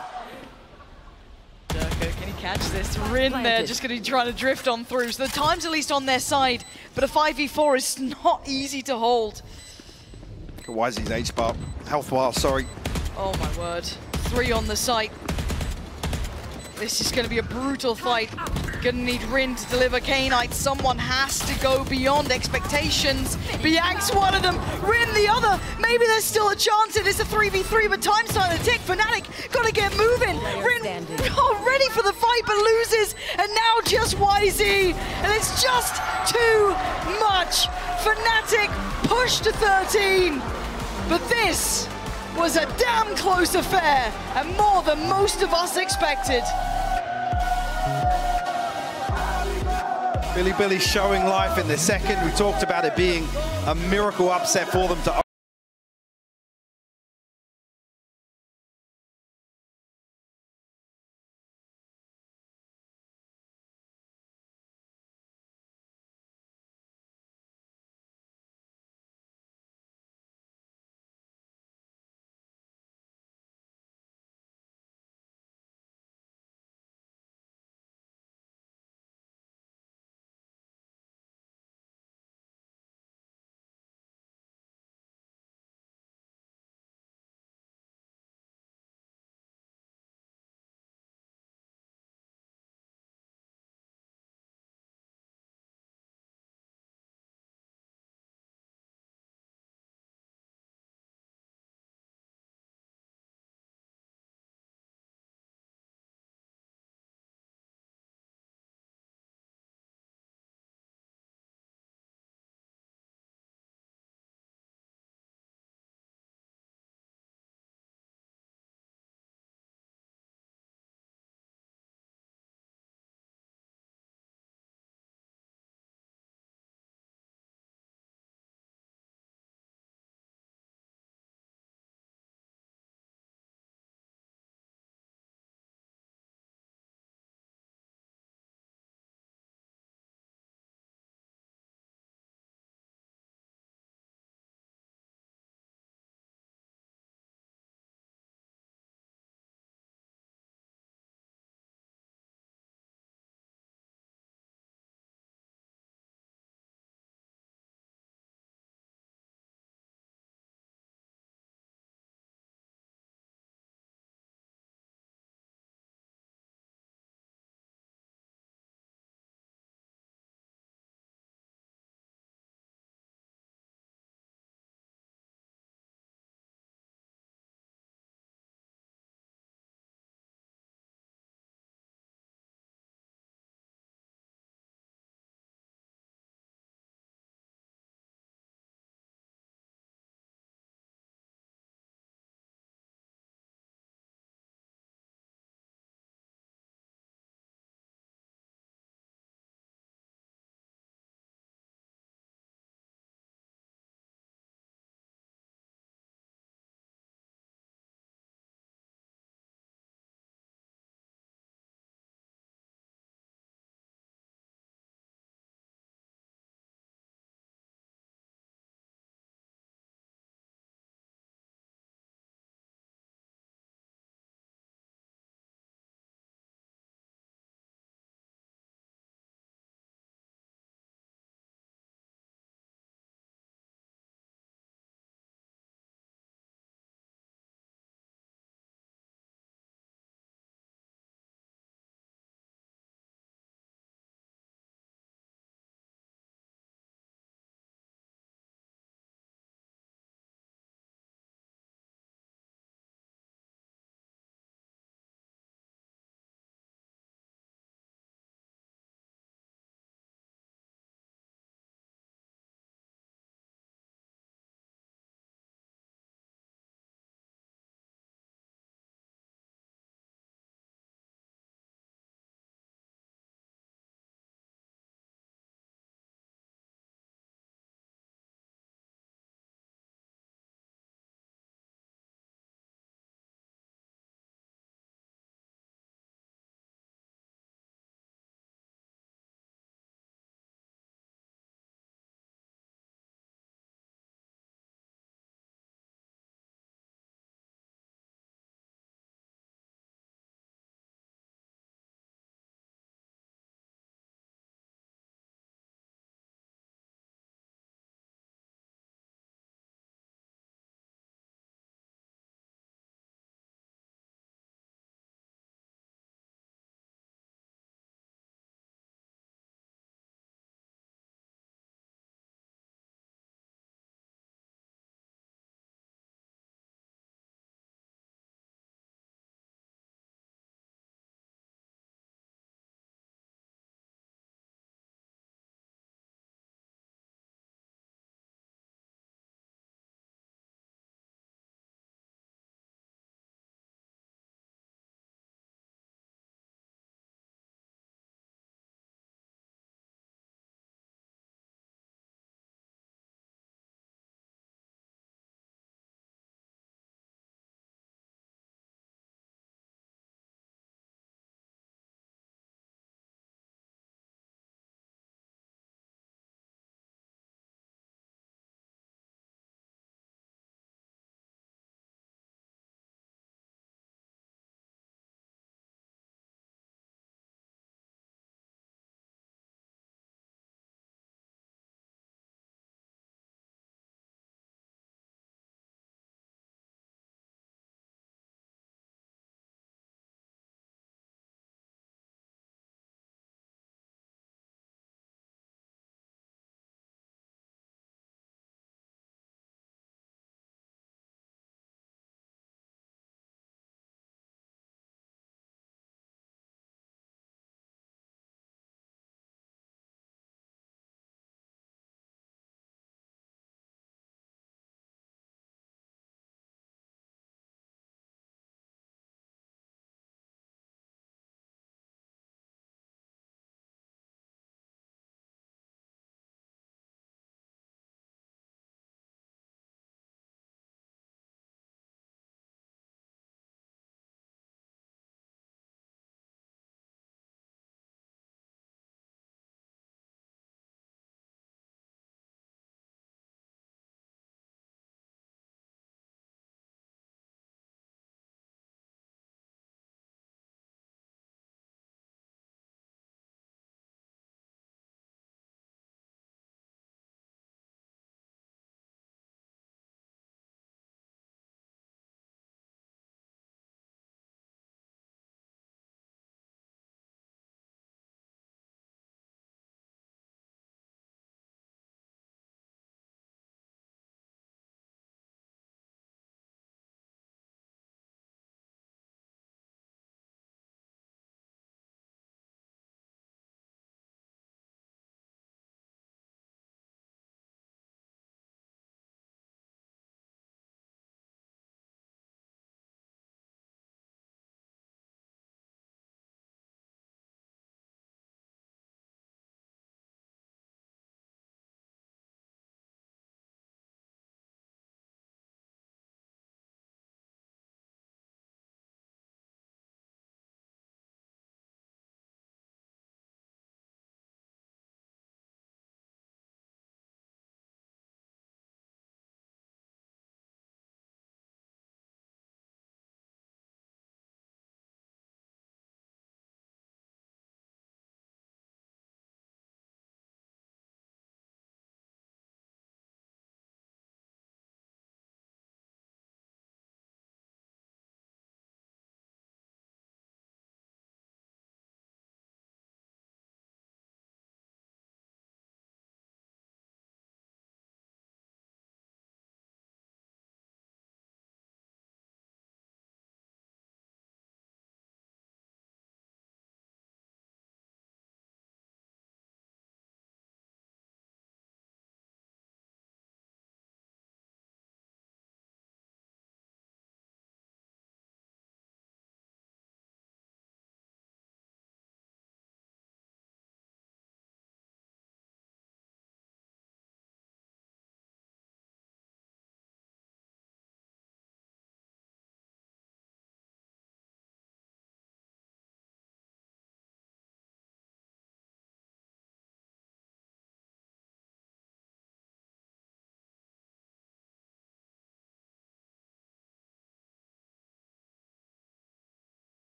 Speaker 2: Derke, can he catch this? Rin there, just going to be trying to drift on through. So the time's at least on their side, but a 5v4 is not easy to hold.
Speaker 1: Why is his H bar? Health bar, sorry.
Speaker 2: Oh my word. Three on the site. This is going to be a brutal fight. Gonna need Rin to deliver K-Knight. Someone has to go beyond expectations. Biank's one of them, Rin the other. Maybe there's still a chance it is a 3v3, but time's starting to tick. Fnatic gotta get moving. Rin oh, ready for the fight, but loses. And now just whzy. And it's just too much. Fnatic push to 13. But this was a damn close affair and more than most of us expected.
Speaker 1: Bilibili showing life in the second. We talked about it being a miracle upset for them to